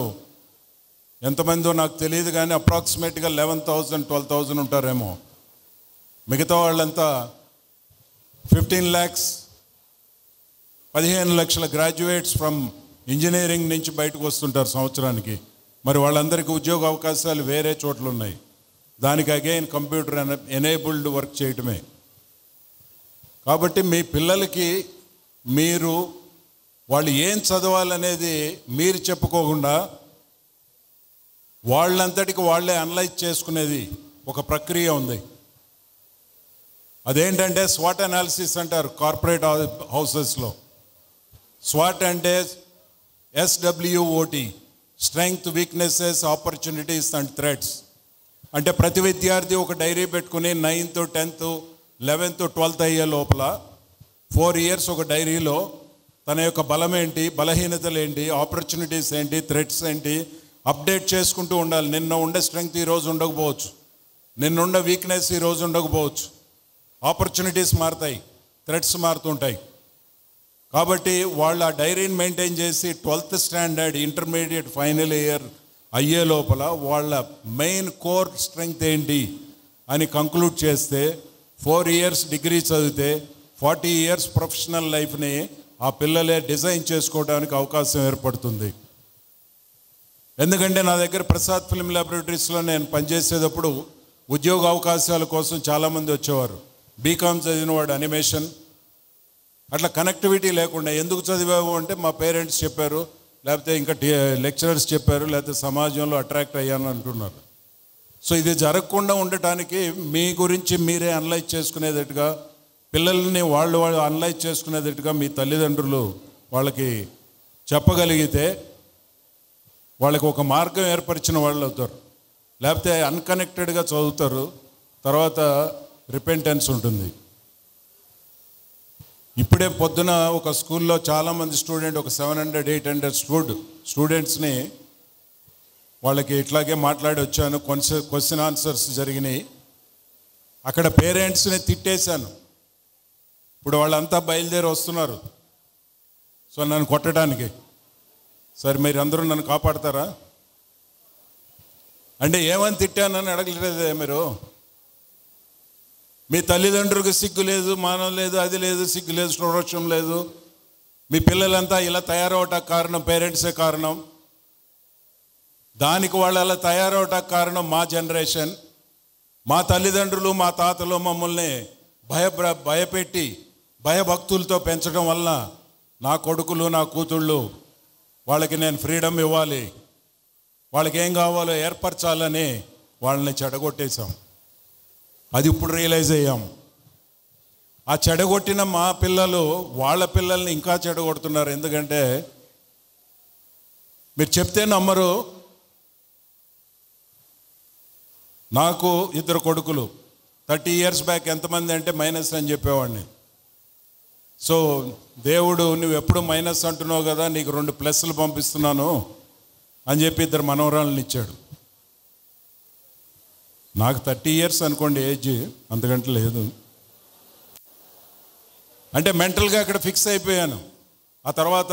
ఎంతమందో నాకు తెలియదు కానీ అప్రాక్సిమేట్గా లెవెన్ థౌజండ్ ట్వెల్వ్ థౌజండ్ ఉంటారేమో. మిగతా వాళ్ళంతా ఫిఫ్టీన్ ల్యాక్స్ పదిహేను లక్షల గ్రాడ్యుయేట్స్ ఫ్రమ్ ఇంజనీరింగ్ నుంచి బయటకు వస్తుంటారు సంవత్సరానికి. మరి వాళ్ళందరికీ ఉద్యోగ అవకాశాలు వేరే చోట్ల ఉన్నాయి దానికి అగైన్ కంప్యూటర్ ఎనేబుల్డ్ వర్క్ చేయటమే. కాబట్టి మీ పిల్లలకి మీరు వాళ్ళు ఏం చదవాలనేది మీరు చెప్పుకోకుండా వాళ్ళంతటికి వాళ్ళే అనలైజ్ చేసుకునేది ఒక ప్రక్రియ ఉంది. అదేంటంటే స్వాట్ అనాలిసిస్ అంటారు కార్పొరేట్ హౌసెస్లో. స్వాట్ అంటే S W O T strength weaknesses opportunities and threats అంటే ప్రతి విద్యార్థి ఒక డైరీ పెట్టుకుని నైన్త్ టెన్త్ లెవెన్త్ ట్వెల్త్ అయ్యే లోపల ఫోర్ ఇయర్స్ ఒక డైరీలో తన యొక్క బలం ఏంటి బలహీనతలు ఏంటి ఆపర్చునిటీస్ ఏంటి థ్రెట్స్ ఏంటి అప్డేట్ చేసుకుంటూ ఉండాలి. నిన్న ఉండే స్ట్రెంగ్త్ ఈరోజు ఉండకపోవచ్చు. నిన్నుండే వీక్నెస్ ఈరోజు ఉండకపోవచ్చు. ఆపర్చునిటీస్ మారుతాయి థ్రెట్స్ మారుతుంటాయి. కాబట్టి వాళ్ళు ఆ డైరీని మెయింటైన్ చేసి twelfth standard intermediate final year అయ్యే లోపల వాళ్ళ మెయిన్ కోర్ స్ట్రెంగ్త్ ఏంటి అని కంక్లూడ్ చేస్తే ఫోర్ ఇయర్స్ డిగ్రీ చదివితే ఫార్టీ ఇయర్స్ ప్రొఫెషనల్ లైఫ్ని ఆ పిల్లలే డిజైన్ చేసుకోవడానికి అవకాశం ఏర్పడుతుంది. ఎందుకంటే నా దగ్గర ప్రసాద్ ఫిల్మ్ ల్యాబొరేటరీస్లో నేను పనిచేసేటప్పుడు ఉద్యోగ అవకాశాల కోసం చాలామంది వచ్చేవారు. బీకామ్ చదివినవాడు అనిమేషన్. అట్లా కనెక్టివిటీ లేకుండా ఎందుకు చదివావు అంటే మా పేరెంట్స్ చెప్పారు లేకపోతే ఇంకా లెక్చరర్స్ చెప్పారు లేకపోతే సమాజంలో అట్రాక్ట్ అయ్యాను అంటున్నారు. సో ఇది జరగకుండా ఉండటానికి మీ గురించి మీరే అనలైజ్ చేసుకునేటట్టుగా పిల్లల్ని వాళ్ళు వాళ్ళు అనలైజ్ చేసుకునేటట్టుగా మీ తల్లిదండ్రులు వాళ్ళకి చెప్పగలిగితే వాళ్ళకి ఒక మార్గం ఏర్పరిచిన వాళ్ళు అవుతారు. లేకపోతే అన్కనెక్టెడ్గా చదువుతారు. తర్వాత రిపెంటెన్స్ ఉంటుంది. ఇప్పుడే పొద్దున ఒక స్కూల్లో చాలామంది స్టూడెంట్ ఒక seven hundred eight hundred stud స్టూడెంట్స్ని వాళ్ళకి ఇట్లాగే మాట్లాడి వచ్చాను. క్వశ్చన్ క్వశ్చన్ ఆన్సర్స్ జరిగినాయి. అక్కడ పేరెంట్స్ని తిట్టేశాను. ఇప్పుడు వాళ్ళంతా బయలుదేరి వస్తున్నారు. సో నన్ను కొట్టడానికి. సరే మీరు అందరూ నన్ను కాపాడతారా? అంటే ఏమని తిట్టానని అడగలేదే మీరు? మీ తల్లిదండ్రులకు సిగ్గు లేదు మానం లేదు అది లేదు సిగ్గు లేదు సంరక్షణ లేదు. మీ పిల్లలంతా ఇలా తయారవటానికి కారణం పేరెంట్సే కారణం. దానికి వాళ్ళు అలా తయారవటానికి కారణం మా జనరేషన్. మా తల్లిదండ్రులు మా తాతలు మమ్మల్ని భయ భయపెట్టి భయభక్తులతో పెంచడం వల్ల నా కొడుకులు నా కూతుళ్ళు వాళ్ళకి నేను ఫ్రీడమ్ ఇవ్వాలి. వాళ్ళకి ఏం కావాలో ఏర్పరచాలని వాళ్ళని చెడగొట్టేశాం. అది ఇప్పుడు రియలైజ్ అయ్యాం. ఆ చెడగొట్టిన మా పిల్లలు వాళ్ళ పిల్లల్ని ఇంకా చెడగొడుతున్నారు. ఎందుకంటే మీరు చెప్తే నమ్మరు. నాకు ఇద్దరు కొడుకులు. థర్టీ ఇయర్స్ బ్యాక్ ఎంతమంది అంటే మైనస్ అని చెప్పేవాడిని. సో దేవుడు నువ్వు ఎప్పుడు మైనస్ అంటున్నావు కదా నీకు రెండు ప్లస్లు పంపిస్తున్నాను అని చెప్పి ఇద్దరు మనవరాలను ఇచ్చాడు. నాకు థర్టీ ఇయర్స్ అనుకోండి ఏజ్ అంతకంటే లేదు. అంటే మెంటల్గా అక్కడ ఫిక్స్ అయిపోయాను. ఆ తర్వాత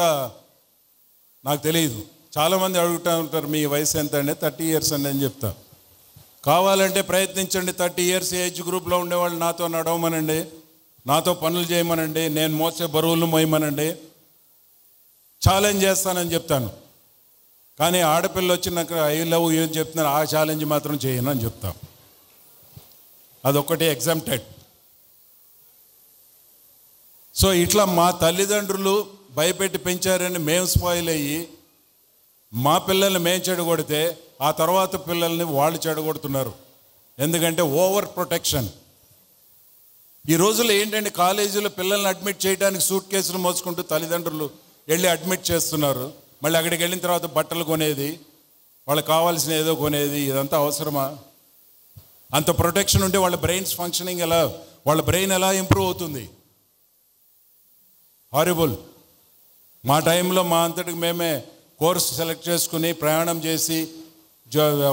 నాకు తెలియదు చాలామంది అడుగుతూ ఉంటారు మీ వయసు ఎంత అండి? థర్టీ ఇయర్స్ అండి అని చెప్తా. కావాలంటే ప్రయత్నించండి థర్టీ ఇయర్స్ ఏజ్ గ్రూప్లో ఉండేవాళ్ళు నాతో నడవమనండి. నాతో పనులు చేయమనండి నేను మోసే బరువులను మోయమనండి. ఛాలెంజ్ చేస్తానని చెప్తాను. కానీ ఆడపిల్ల వచ్చి నాకు ఐ లవ్ యూ అని చెప్తున్నారు ఆ ఛాలెంజ్ మాత్రం చేయను అని చెప్తాం. అదొక్కటి ఎగ్జామ్టెడ్ సో ఇట్లా మా తల్లిదండ్రులు భయపెట్టి పెంచారని మేము స్పాయిల్ అయ్యి మా పిల్లల్ని మేము చెడగొడితే ఆ తర్వాత పిల్లల్ని వాళ్ళు చెడగొడుతున్నారు. ఎందుకంటే ఓవర్ ప్రొటెక్షన్ ఈ రోజుల్లో ఏంటంటే కాలేజీలో పిల్లల్ని అడ్మిట్ చేయడానికి సూట్ కేసులు మోసుకుంటూ తల్లిదండ్రులు వెళ్ళి అడ్మిట్ చేస్తున్నారు. మళ్ళీ అక్కడికి వెళ్ళిన తర్వాత బట్టలు కొనేది వాళ్ళకి కావాల్సిన ఏదో కొనేది ఇదంతా అవసరమా? అంత ప్రొటెక్షన్ ఉంటే వాళ్ళ బ్రెయిన్స్ ఫంక్షనింగ్ ఎలా? వాళ్ళ బ్రెయిన్ ఎలా ఇంప్రూవ్ అవుతుంది? హారిబుల్ మా టైంలో మా అంతటికి మేమే కోర్స్ సెలెక్ట్ చేసుకుని ప్రయాణం చేసి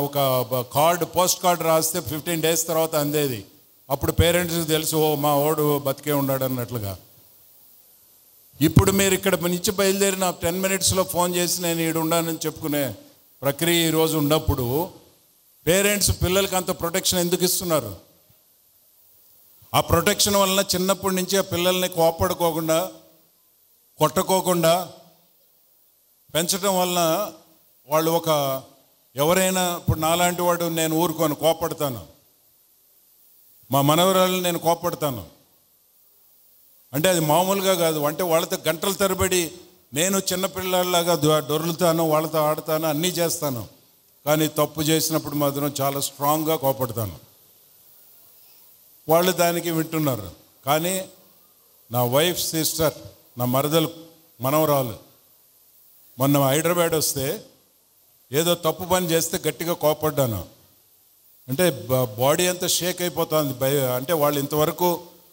ఒక కార్డు పోస్ట్ కార్డు రాస్తే ఫిఫ్టీన్ డేస్ తర్వాత అందేది. అప్పుడు పేరెంట్స్కి తెలుసు ఓ మా ఓడు బతికే ఉన్నాడు అన్నట్లుగా. ఇప్పుడు మీరు ఇక్కడ నుంచి బయలుదేరి నాకు టెన్ మినిట్స్లో ఫోన్ చేసి నేను ఈడు ఉన్నానని చెప్పుకునే ప్రక్రియ ఈరోజు ఉన్నప్పుడు పేరెంట్స్ పిల్లలకి అంత ప్రొటెక్షన్ ఎందుకు ఇస్తున్నారు? ఆ ప్రొటెక్షన్ వలన చిన్నప్పటి నుంచి ఆ పిల్లల్ని కోపడుకోకుండా కొట్టుకోకుండా పెంచడం వలన వాళ్ళు ఒక ఎవరైనా ఇప్పుడు నాలాంటి వాడు నేను ఊరుకోను కోపడతాను మా మనవరాలను నేను కోపడతాను అంటే అది మామూలుగా కాదు. అంటే వాళ్ళతో గంటల తరబడి నేను చిన్నపిల్లలాగా దొ- వాళ్ళతో ఆడతాను అన్నీ చేస్తాను. కానీ తప్పు చేసినప్పుడు మాత్రం చాలా స్ట్రాంగ్గా కోపడతాను. వాళ్ళు దానికి వింటున్నారు. కానీ నా వైఫ్ సిస్టర్ నా మరదలు మనవరాలు మొన్న హైదరాబాద్ వస్తే ఏదో తప్పు పని చేస్తే గట్టిగా కోపడ్డాను. అంటే బాడీ అంతా షేక్ అయిపోతుంది భయ అంటే వాళ్ళు ఇంతవరకు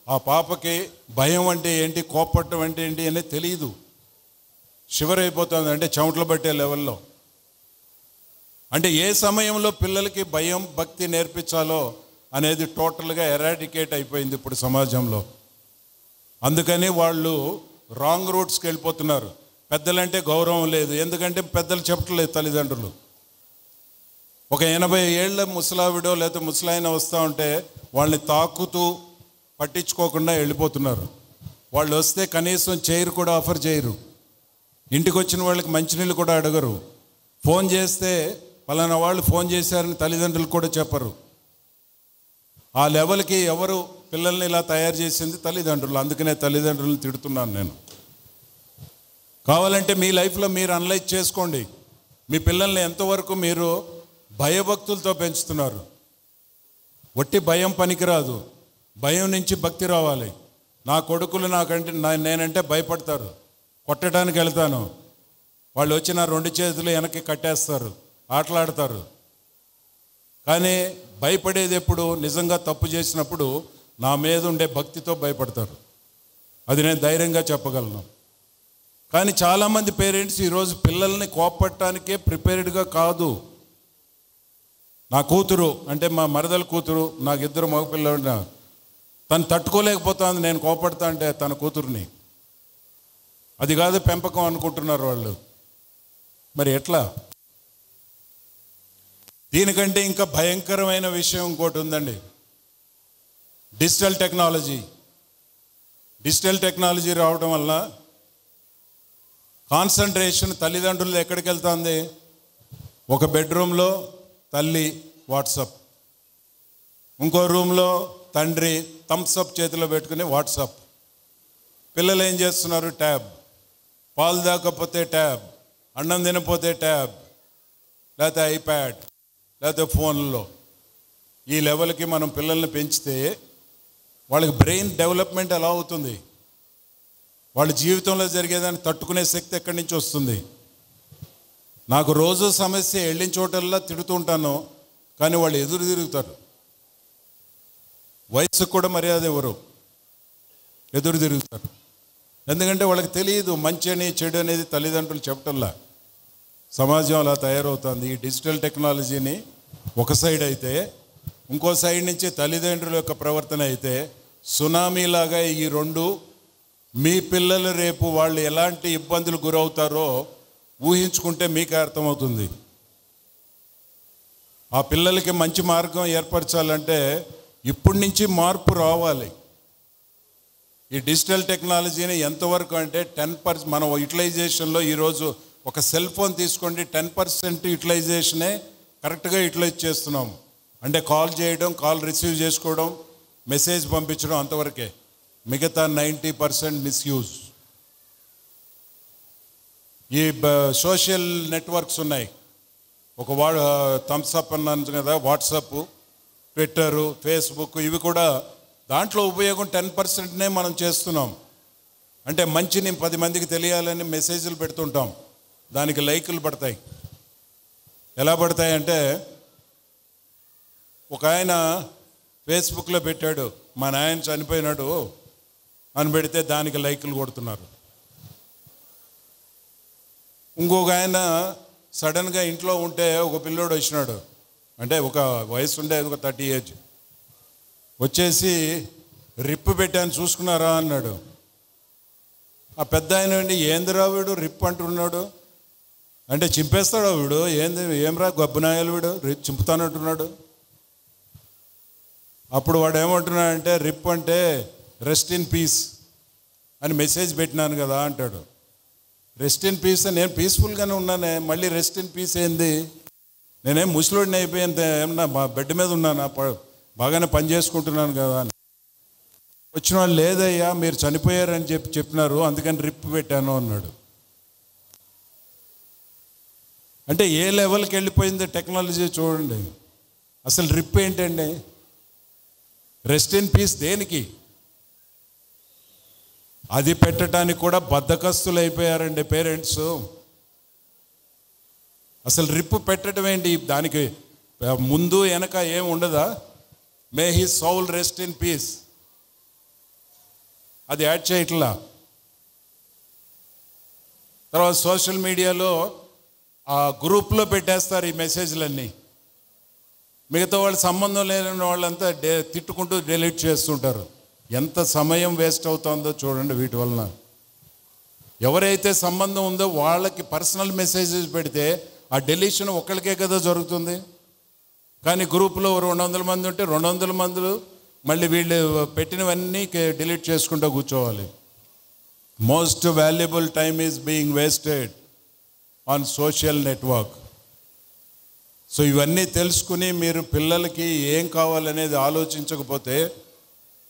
ఆ పాపకి భయం అంటే ఏంటి కోపడటం అంటే ఏంటి అనేది తెలియదు షివర్ అయిపోతుంది అంటే చెమటలు పట్టే లెవెల్లో. అంటే ఏ సమయంలో పిల్లలకి భయం భక్తి నేర్పించాలో అనేది టోటల్గా ఎరాడికేట్ అయిపోయింది ఇప్పుడు సమాజంలో. అందుకని వాళ్ళు రాంగ్ రూట్స్కి వెళ్ళిపోతున్నారు. పెద్దలంటే గౌరవం లేదు ఎందుకంటే పెద్దలు చెప్పట్లేదు తల్లిదండ్రులు. ఒక ఎనభై ఏళ్ళ ముసలావిడో లేకపోతే ముసలాయన వస్తూ ఉంటే వాళ్ళని తాకుతూ పట్టించుకోకుండా వెళ్ళిపోతున్నారు. వాళ్ళు వస్తే కనీసం చైర్ కూడా ఆఫర్ చేయరు. ఇంటికి వచ్చిన వాళ్ళకి మంచినీళ్ళు కూడా అడగరు. ఫోన్ చేస్తే పలానా వాళ్ళు ఫోన్ చేశారని తల్లిదండ్రులు కూడా చెప్పరు. ఆ లెవెల్కి ఎవరు పిల్లల్ని ఇలా తయారు చేసింది తల్లిదండ్రులు. అందుకనే తల్లిదండ్రులను తిడుతున్నాను నేను. కావాలంటే మీ లైఫ్లో మీరు అనలైజ్ చేసుకోండి. మీ పిల్లల్ని ఎంతవరకు మీరు భయభక్తులతో పెంచుతున్నారు. వట్టి భయం పనికిరాదు. భయం నుంచి భక్తి రావాలి. నా కొడుకులు నాకంటే నా- నేనంటే భయపడతారు. కొట్టడానికి వెళ్తాను. వాళ్ళు వచ్చి నా రెండు చేతులు వెనక్కి కట్టేస్తారు. ఆటలాడతారు. కానీ భయపడేది ఎప్పుడు? నిజంగా తప్పు చేసినప్పుడు నా మీద ఉండే భక్తితో భయపడతారు. అది నేను ధైర్యంగా చెప్పగలను. కానీ చాలామంది పేరెంట్స్ ఈరోజు పిల్లల్ని కోపట్టడానికే ప్రిపేర్డ్గా కాదు. నా కూతురు అంటే మా మరదల కూతురు నాకు ఇద్దరు మగపిల్లలు తను తట్టుకోలేకపోతుంది నేను కోపడతా అంటే తన కూతుర్ని. అది కాదు పెంపకం అనుకుంటున్నారు వాళ్ళు. మరి ఎట్లా? దీనికంటే ఇంకా భయంకరమైన విషయం ఇంకోటి ఉందండి. Digital technology. డిజిటల్ టెక్నాలజీ రావడం వల్ల కాన్సన్ట్రేషన్ తల్లిదండ్రులు ఎక్కడికి వెళ్తుంది ఒక బెడ్రూమ్లో తల్లి వాట్సప్. ఇంకో రూమ్లో తండ్రి థమ్స్అప్ చేతిలో పెట్టుకుని వాట్సప్. పిల్లలు ఏం చేస్తున్నారు? ట్యాబ్. పాలు దాకపోతే ట్యాబ్. అన్నం తినపోతే ట్యాబ్. లేకపోతే ఐప్యాడ్. లేకపోతే ఫోన్లో. ఈ లెవెల్కి మనం పిల్లల్ని పెంచితే వాళ్ళకి బ్రెయిన్ డెవలప్మెంట్ ఎలా అవుతుంది? వాళ్ళ జీవితంలో జరిగేదాన్ని తట్టుకునే శక్తి ఎక్కడి నుంచి వస్తుంది? నాకు రోజు సమస్య వెళ్ళిన చోటల్లా తిడుతూ ఉంటాను కానీ వాళ్ళు ఎదురు తిరుగుతారు. వయసుకు కూడా మర్యాద ఎవరు? ఎదురు తిరుగుతారు. ఎందుకంటే వాళ్ళకి తెలియదు మంచి అని చెడు అనేది తల్లిదండ్రులు చెప్పటంలా. సమాజం అలా తయారవుతుంది. ఈ డిజిటల్ టెక్నాలజీని ఒక సైడ్ అయితే ఇంకో సైడ్ నుంచి తల్లిదండ్రుల యొక్క ప్రవర్తన అయితే సునామీలాగా ఈ రెండు మీ పిల్లలు రేపు వాళ్ళు ఎలాంటి ఇబ్బందులు గురవుతారో ఊహించుకుంటే మీకే అర్థమవుతుంది. ఆ పిల్లలకి మంచి మార్గం ఏర్పరచాలంటే ఇప్పటి నుంచి మార్పు రావాలి. ఈ డిజిటల్ టెక్నాలజీని ఎంతవరకు అంటే టెన్ పర్సెంట్ మనం యూటిలైజేషన్లో ఈరోజు ఒక సెల్ ఫోన్ తీసుకోండి టెన్ పర్సెంట్ యూటిలైజేషనే కరెక్ట్గా యూటిలైజ్ చేస్తున్నాం. అంటే కాల్ చేయడం కాల్ రిసీవ్ చేసుకోవడం మెసేజ్ పంపించడం అంతవరకే. మిగతా నైంటీ పర్సెంట్ మిస్యూజ్. ఈ సోషల్ నెట్వర్క్స్ ఉన్నాయి. ఒక వా థమ్స్అప్ అన్నాను కదా వాట్సప్ ట్విట్టరు ఫేస్బుక్ ఇవి కూడా దాంట్లో ఉపయోగం టెన్ పర్సెంట్నే మనం చేస్తున్నాం. అంటే మంచిని పది మందికి తెలియాలని మెసేజ్లు పెడుతుంటాం. దానికి లైకులు పడతాయి. ఎలా పడతాయి అంటే ఒక ఆయన ఫేస్బుక్లో పెట్టాడు మా నాయన చనిపోయినాడు అని పెడితే దానికి లైకులు కొడుతున్నారు. ఇంకొక ఆయన సడన్గా ఇంట్లో ఉంటే ఒక పిల్లోడు వచ్చినాడు. అంటే ఒక వయసు ఉండే ఒక థర్టీ ఏజ్. వచ్చేసి రిప్పు పెట్టాను చూసుకున్నారా అన్నాడు. ఆ పెద్ద ఆయన అండి ఏందిరా వీడు రిప్ అంటున్నాడు? అంటే చింపేస్తాడు వీడు? ఏంది ఏమరా గబ్బునాయాలు వీడు? రిప్ చింపుతానంటున్నాడు. అప్పుడు వాడు ఏమంటున్నాడంటే రిప్ అంటే రెస్ట్ ఇన్ పీస్ అని మెసేజ్ పెట్టినాను కదా అంటాడు. రెస్ట్ ఇన్ పీస్ నేను పీస్ఫుల్గానే ఉన్నానే. మళ్ళీ రెస్ట్ ఇన్ పీస్ ఏంది? నేనేం ముసలోడిని అయిపోయేంత ఏమన్నా బెడ్ మీద ఉన్నానా? బాగానే పని చేసుకుంటున్నాను కదా అని. వచ్చిన వాళ్ళు లేదయ్యా మీరు చనిపోయారని చెప్పి చెప్పినారు. అందుకని రిప్ పెట్టాను అన్నాడు. అంటే ఏ లెవెల్కి వెళ్ళిపోయింది టెక్నాలజీ చూడండి. అసలు రిప్ ఏంటండి? రెస్ట్ ఇన్ పీస్ దేనికి? అది పెట్టడానికి కూడా బద్దకస్తులు అయిపోయారండి పేరెంట్స్. అసలు రిప్ పెట్టడం ఏంటి? దానికి ముందు వెనక ఏం ఉండదా? May his soul rest in peace అది యాడ్ చేయట్లా? తర్వాత సోషల్ మీడియాలో ఆ గ్రూప్లో పెట్టేస్తారు ఈ మెసేజ్లన్నీ. మిగతా వాళ్ళ సంబంధం లేని వాళ్ళంతా డే తిట్టుకుంటూ డిలీట్ చేస్తుంటారు. ఎంత సమయం వేస్ట్ అవుతుందో చూడండి వీటి వలన. ఎవరైతే సంబంధం ఉందో వాళ్ళకి పర్సనల్ మెసేజెస్ పెడితే ఆ డెలీషన్ ఒక్కరికే కదా జరుగుతుంది. కానీ గ్రూప్లో రెండు వందల మంది ఉంటే రెండు వందల మందులు మళ్ళీ వీళ్ళు పెట్టినవన్నీ డిలీట్ చేసుకుంటూ కూర్చోవాలి. Most valuable time is being wasted on social network so ఇవన్నీ తెలుసుకుని మీరు పిల్లలకి ఏం కావాలనేది ఆలోచించకపోతే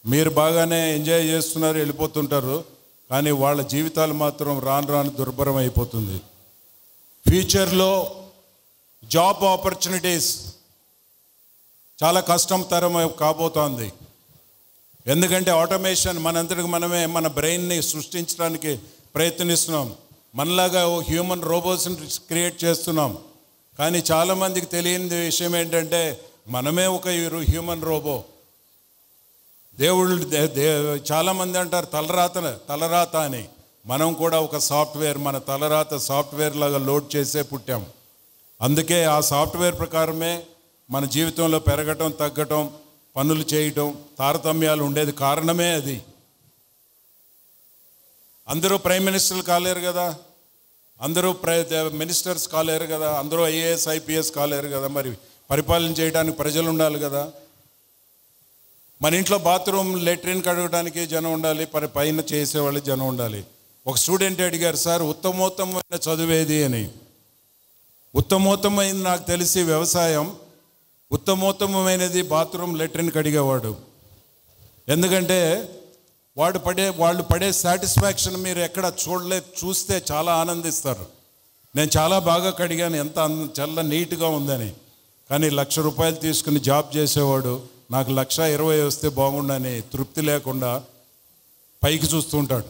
మీరు బాగానే ఎంజాయ్ చేస్తున్నారు వెళ్ళిపోతుంటారు కానీ వాళ్ళ జీవితాలు మాత్రం రాను రాను దుర్భరం అయిపోతుంది. ఫ్యూచర్లో జాబ్ ఆపర్చునిటీస్ చాలా కష్టం తరం కాబోతోంది. ఎందుకంటే ఆటోమేషన్ మనంతటికి మనమే మన బ్రెయిన్ని సృష్టించడానికి ప్రయత్నిస్తున్నాం. మనలాగా ఓ హ్యూమన్ రోబోట్స్ని క్రియేట్ చేస్తున్నాం. కానీ చాలామందికి తెలియని విషయం ఏంటంటే మనమే ఒక హ్యూమన్ రోబో. దేవుళ్ళు చాలామంది అంటారు తలరాత తలరాత అని. మనం కూడా ఒక సాఫ్ట్వేర్ మన తలరాత సాఫ్ట్వేర్ లాగా లోడ్ చేసే పుట్టాం. అందుకే ఆ సాఫ్ట్వేర్ ప్రకారమే మన జీవితంలో పెరగటం తగ్గటం పనులు చేయటం తారతమ్యాలు ఉండేది కారణమే అది. అందరూ ప్రైమ్ మినిస్టర్లు కాలేరు కదా. అందరూ ప్రై మినిస్టర్స్ కాలేరు కదా. అందరూ ఐఏఎస్ ఐపీఎస్ కాలేరు కదా. మరి పరిపాలన చేయడానికి ప్రజలు ఉండాలి కదా. మన ఇంట్లో బాత్రూమ్ లెట్రిన్ కడగడానికి జనం ఉండాలి పరి పైన చేసేవాళ్ళు జనం ఉండాలి. ఒక స్టూడెంట్ అడిగారు సార్ ఉత్తమోత్తమైన చదువేది అని. ఉత్తమోత్తమైంది నాకు తెలిసి వ్యవసాయం. ఉత్తమోత్తమైనది బాత్రూమ్ లెట్రిన్ కడిగేవాడు. ఎందుకంటే వాడు పడే వాళ్ళు పడే సాటిస్ఫాక్షన్ మీరు ఎక్కడ చూడలే చూస్తే చాలా ఆనందిస్తారు. నేను చాలా బాగా కడిగాను ఎంత అంద చాలా నీట్గా ఉందని. కానీ లక్ష రూపాయలు తీసుకుని జాబ్ చేసేవాడు నాకు లక్ష ఇరవై వస్తే బాగుండని తృప్తి లేకుండా పైకి చూస్తూ ఉంటాడు.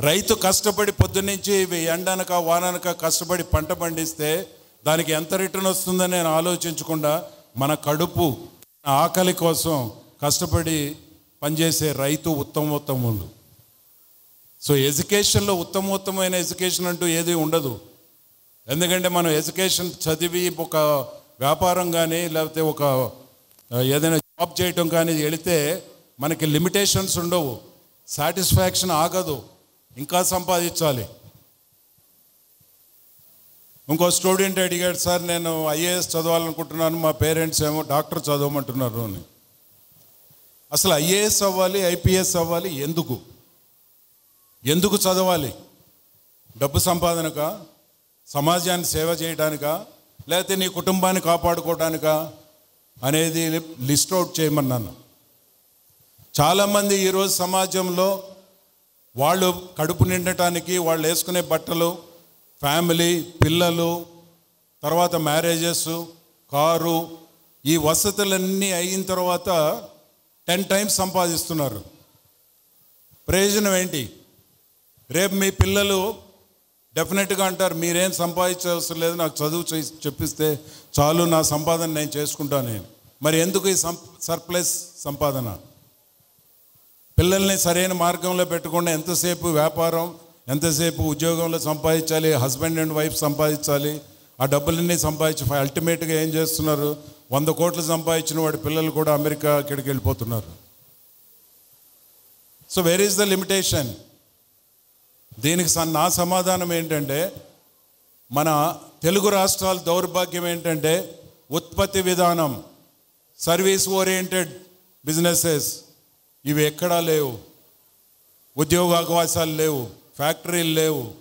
రైతు కష్టపడి పొద్దున్నుంచి ఎండనక వాననక కష్టపడి పంట పండిస్తే దానికి ఎంత రిటర్న్ వస్తుందని నేను ఆలోచించకుండా మన కడుపు ఆకలి కోసం కష్టపడి పనిచేసే రైతు ఉత్తమోత్తములు. సో ఎడ్యుకేషన్లో ఉత్తమోత్తమైన ఎడ్యుకేషన్ అంటూ ఏది ఉండదు. ఎందుకంటే మనం ఎడ్యుకేషన్ చదివి ఒక వ్యాపారం కానీ లేకపోతే ఒక ఏదైనా జాబ్ చేయటం కానీ వెళితే మనకి లిమిటేషన్స్ ఉండవు. సాటిస్ఫాక్షన్ ఆగదు. ఇంకా సంపాదించాలి. ఇంకో స్టూడెంట్ అడిగాడు సార్ నేను ఐఏఎస్ చదవాలనుకుంటున్నాను. మా పేరెంట్స్ ఏమో డాక్టర్ చదవమంటున్నారు అని. అసలు ఐఏఎస్ అవ్వాలి ఐపీఎస్ అవ్వాలి ఎందుకు? ఎందుకు చదవాలి? డబ్బు సంపాదనకా? సమాజాన్ని సేవ చేయడానికా లేకపోతే నీ కుటుంబాన్ని కాపాడుకోవడానికా అనేది లిస్ట్ అవుట్ చేయమన్నాను. చాలామంది ఈరోజు సమాజంలో వాళ్ళు కడుపు నిండటానికి వాళ్ళు వేసుకునే బట్టలు ఫ్యామిలీ పిల్లలు తర్వాత మ్యారేజెస్ కారు ఈ వసతులన్నీ అయిన తర్వాత టెన్ టైమ్స్ సంపాదిస్తున్నారు. ప్రయోజనం ఏంటి? రేపు మీ పిల్లలు డెఫినెట్గా అంటారు మీరేం సంపాదించవసరం లేదు నాకు చదువు చేసి- చెప్పిస్తే చాలు నా సంపాదన నేను చేసుకుంటాను నేను. మరి ఎందుకు ఈ సం సర్ప్లస్ సంపాదన? పిల్లల్ని సరైన మార్గంలో పెట్టకుండా ఎంతసేపు వ్యాపారం ఎంతసేపు ఉద్యోగంలో సంపాదించాలి హస్బెండ్ అండ్ వైఫ్ సంపాదించాలి ఆ డబ్బులన్నీ సంపాదించి అల్టిమేట్గా ఏం చేస్తున్నారు? వంద కోట్లు సంపాదించిన వాడి పిల్లలు కూడా అమెరికా ఇక్కడికి వెళ్ళిపోతున్నారు. So where is the limitation దీనికి నా సమాధానం ఏంటంటే మన తెలుగు రాష్ట్రాల దౌర్భాగ్యం ఏంటంటే ఉత్పత్తి విధానం సర్వీస్ ఓరియంటెడ్ బిజినెసెస్ ఇవి ఎక్కడా లేవు. ఉద్యోగ అవకాశాలు లేవు ఫ్యాక్టరీలు లేవు.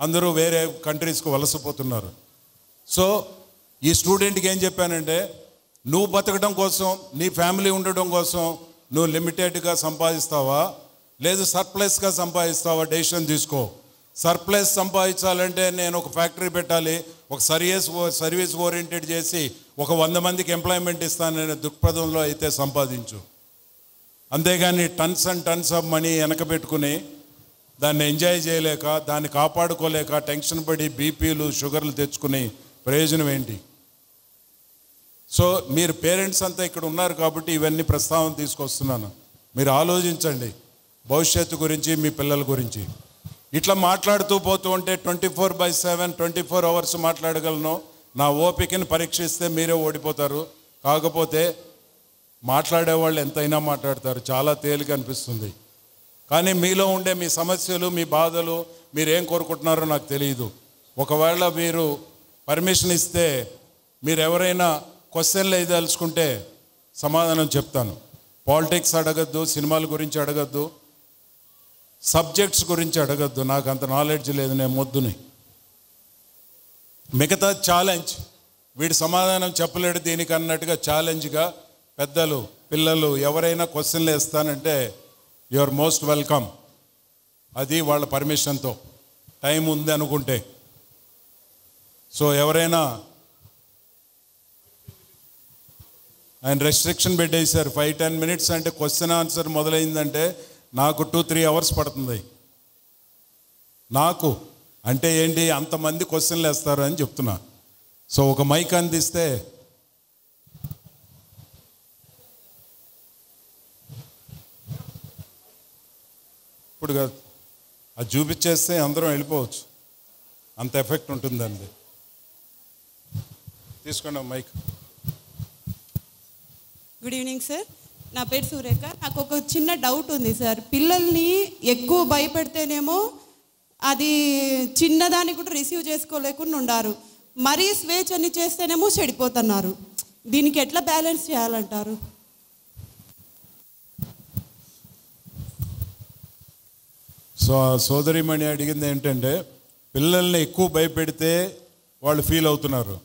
అందరూ వేరే కంట్రీస్కు వలసపోతున్నారు. సో ఈ స్టూడెంట్కి ఏం చెప్పానంటే నువ్వు బతకడం కోసం నీ ఫ్యామిలీ ఉండడం కోసం నువ్వు లిమిటెడ్గా సంపాదిస్తావా? లేదు సర్ప్లస్గా సంపాదిస్తావా? డెసిషన్ తీసుకో. సర్ప్లస్ సంపాదించాలంటే నేను ఒక ఫ్యాక్టరీ పెట్టాలి ఒక సర్వీస్ సర్వీస్ ఓరియంటెడ్ చేసి ఒక వంద మందికి ఎంప్లాయ్మెంట్ ఇస్తాననే దృక్పథంలో అయితే సంపాదించు. అంతేగాని tons and tons of money వెనకబెట్టుకుని దాన్ని ఎంజాయ్ చేయలేక దాన్ని కాపాడుకోలేక టెన్షన్ పడి బీపీలు షుగర్లు తెచ్చుకుని ప్రయోజనం ఏంటి? సో మీరు పేరెంట్స్ అంతా ఇక్కడ ఉన్నారు కాబట్టి ఇవన్నీ ప్రస్తావన తీసుకొస్తున్నాను. మీరు ఆలోచించండి. భవిష్యత్తు గురించి మీ పిల్లల గురించి. ఇట్లా మాట్లాడుతూ పోతూ ఉంటే twenty four by seven twenty four hours మాట్లాడగలను. నా ఓపికని పరీక్షిస్తే మీరే ఓడిపోతారు. కాకపోతే మాట్లాడేవాళ్ళు ఎంతైనా మాట్లాడతారు. చాలా తేలిక అనిపిస్తుంది. కానీ మీలో ఉండే మీ సమస్యలు మీ బాధలు మీరేం కోరుకుంటున్నారో నాకు తెలియదు. ఒకవేళ మీరు పర్మిషన్ ఇస్తే మీరు ఎవరైనా క్వశ్చన్లు వేయదలుచుకుంటే సమాధానం చెప్తాను. పాలిటిక్స్ అడగద్దు సినిమాల గురించి అడగద్దు. సబ్జెక్ట్స్ గురించి అడగద్దు. నాకు అంత నాలెడ్జ్ లేదు నేను మొద్దుని. మిగతా ఛాలెంజ్ వీడి సమాధానం చెప్పలేడు దీనికి అన్నట్టుగా ఛాలెంజ్గా పెద్దలు పిల్లలు ఎవరైనా క్వశ్చన్లు వేస్తానంటే యు ఆర్ మోస్ట్ వెల్కమ్ అది వాళ్ళ పర్మిషన్తో టైం ఉంది అనుకుంటే. సో ఎవరైనా ఆయన రెస్ట్రిక్షన్ పెట్టేశారు. ఫైవ్ టెన్ మినిట్స్ అంటే క్వశ్చన్ ఆన్సర్ మొదలైందంటే నాకు టూ త్రీ అవర్స్ పడుతుంది. నాకు అంటే ఏంటి అంతమంది క్వశ్చన్లు వేస్తారు అని చెప్తున్నా. సో ఒక మైక్ అందిస్తే ఇప్పుడు కాదు. అది చూపించేస్తే అందరం వెళ్ళిపోవచ్చు. అంత ఎఫెక్ట్ ఉంటుందండి. తీసుకోండి మైక్ గుడ్ ఈవినింగ్ సార్ నా పేరు సురేఖ. నాకు ఒక చిన్న డౌట్ ఉంది సార్ పిల్లల్ని ఎక్కువ భయపెడితేనేమో అది చిన్నదాన్ని కూడా రిసీవ్ చేసుకోలేకుండా ఉండారు. మరీ స్వేచ్ఛని చేస్తేనేమో చెడిపోతున్నారు. దీనికి ఎట్లా బ్యాలెన్స్ చేయాలంటారు? సో సోదరిమణి అడిగింది ఏంటంటే పిల్లల్ని ఎక్కువ భయపెడితే వాళ్ళు ఫీల్ అవుతున్నారు.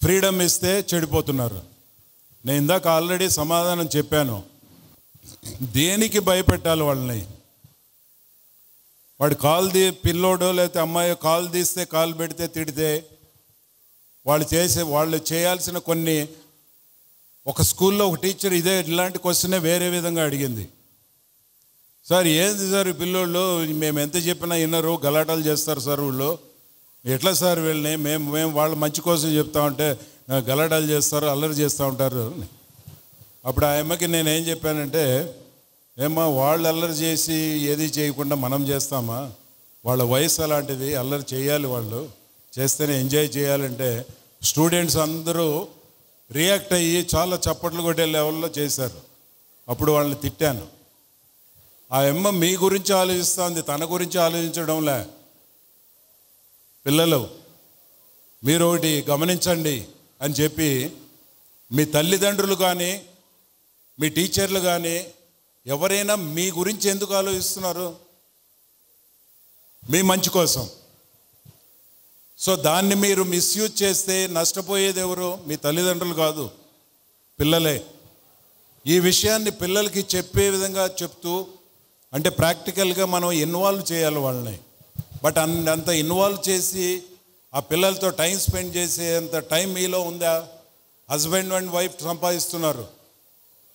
ఫ్రీడమ్ ఇస్తే చెడిపోతున్నారు. నేను ఇందాక ఆల్రెడీ సమాధానం చెప్పాను. దేనికి భయపెట్టాలి వాళ్ళని? వాడు కాలు తీ పిల్లోడో లేకపోతే అమ్మాయి కాలు తీస్తే కాలు పెడితే తిడితే వాళ్ళు చేసే వాళ్ళు చేయాల్సిన కొన్ని ఒక స్కూల్లో ఒక టీచర్ ఇదే ఇలాంటి క్వశ్చనే వేరే విధంగా అడిగింది. సార్ ఏంది సార్ పిల్లోళ్ళు? మేము ఎంత చెప్పినా వినరు గలాటాలు చేస్తారు సార్ వీళ్ళు ఎట్లా సార్ వీళ్ళని? మేము మేము వాళ్ళ మంచి కోసం చెప్తా ఉంటే గలడాలు చేస్తారు అల్లరి చేస్తూ ఉంటారు. అప్పుడు ఆ అమ్మకి నేను ఏం చెప్పానంటే ఏమ్మా వాళ్ళు అల్లరి చేసి ఏది చేయకుండా మనం చేస్తామా? వాళ్ళ వయసు అలాంటిది అల్లరి చేయాలి వాళ్ళు. చేస్తేనే ఎంజాయ్ చేయాలంటే స్టూడెంట్స్ అందరూ రియాక్ట్ అయ్యి చాలా చప్పట్లు కొట్టే లెవెల్లో చేశారు. అప్పుడు వాళ్ళని తిట్టాను. ఆ అమ్మ మీ గురించి ఆలోచిస్తుంది తన గురించి ఆలోచించడంలే. పిల్లలు మీరు ఒకటి గమనించండి. అని చెప్పి మీ తల్లిదండ్రులు కానీ మీ టీచర్లు కానీ ఎవరైనా మీ గురించి ఎందుకు ఆలోచిస్తున్నారు? మీ మంచి కోసం. సో దాన్ని మీరు మిస్యూజ్ చేస్తే నష్టపోయేది ఎవరు? మీ తల్లిదండ్రులు కాదు పిల్లలే. ఈ విషయాన్ని పిల్లలకి చెప్పే విధంగా చెప్తూ అంటే ప్రాక్టికల్గా మనం ఇన్వాల్వ్ చేయాలి వాళ్ళని. బట్ అంత ఇన్వాల్వ్ చేసి ఆ పిల్లలతో టైం స్పెండ్ చేసే అంత టైం మీలో ఉందా? హస్బెండ్ అండ్ వైఫ్ సంపాదిస్తున్నారు.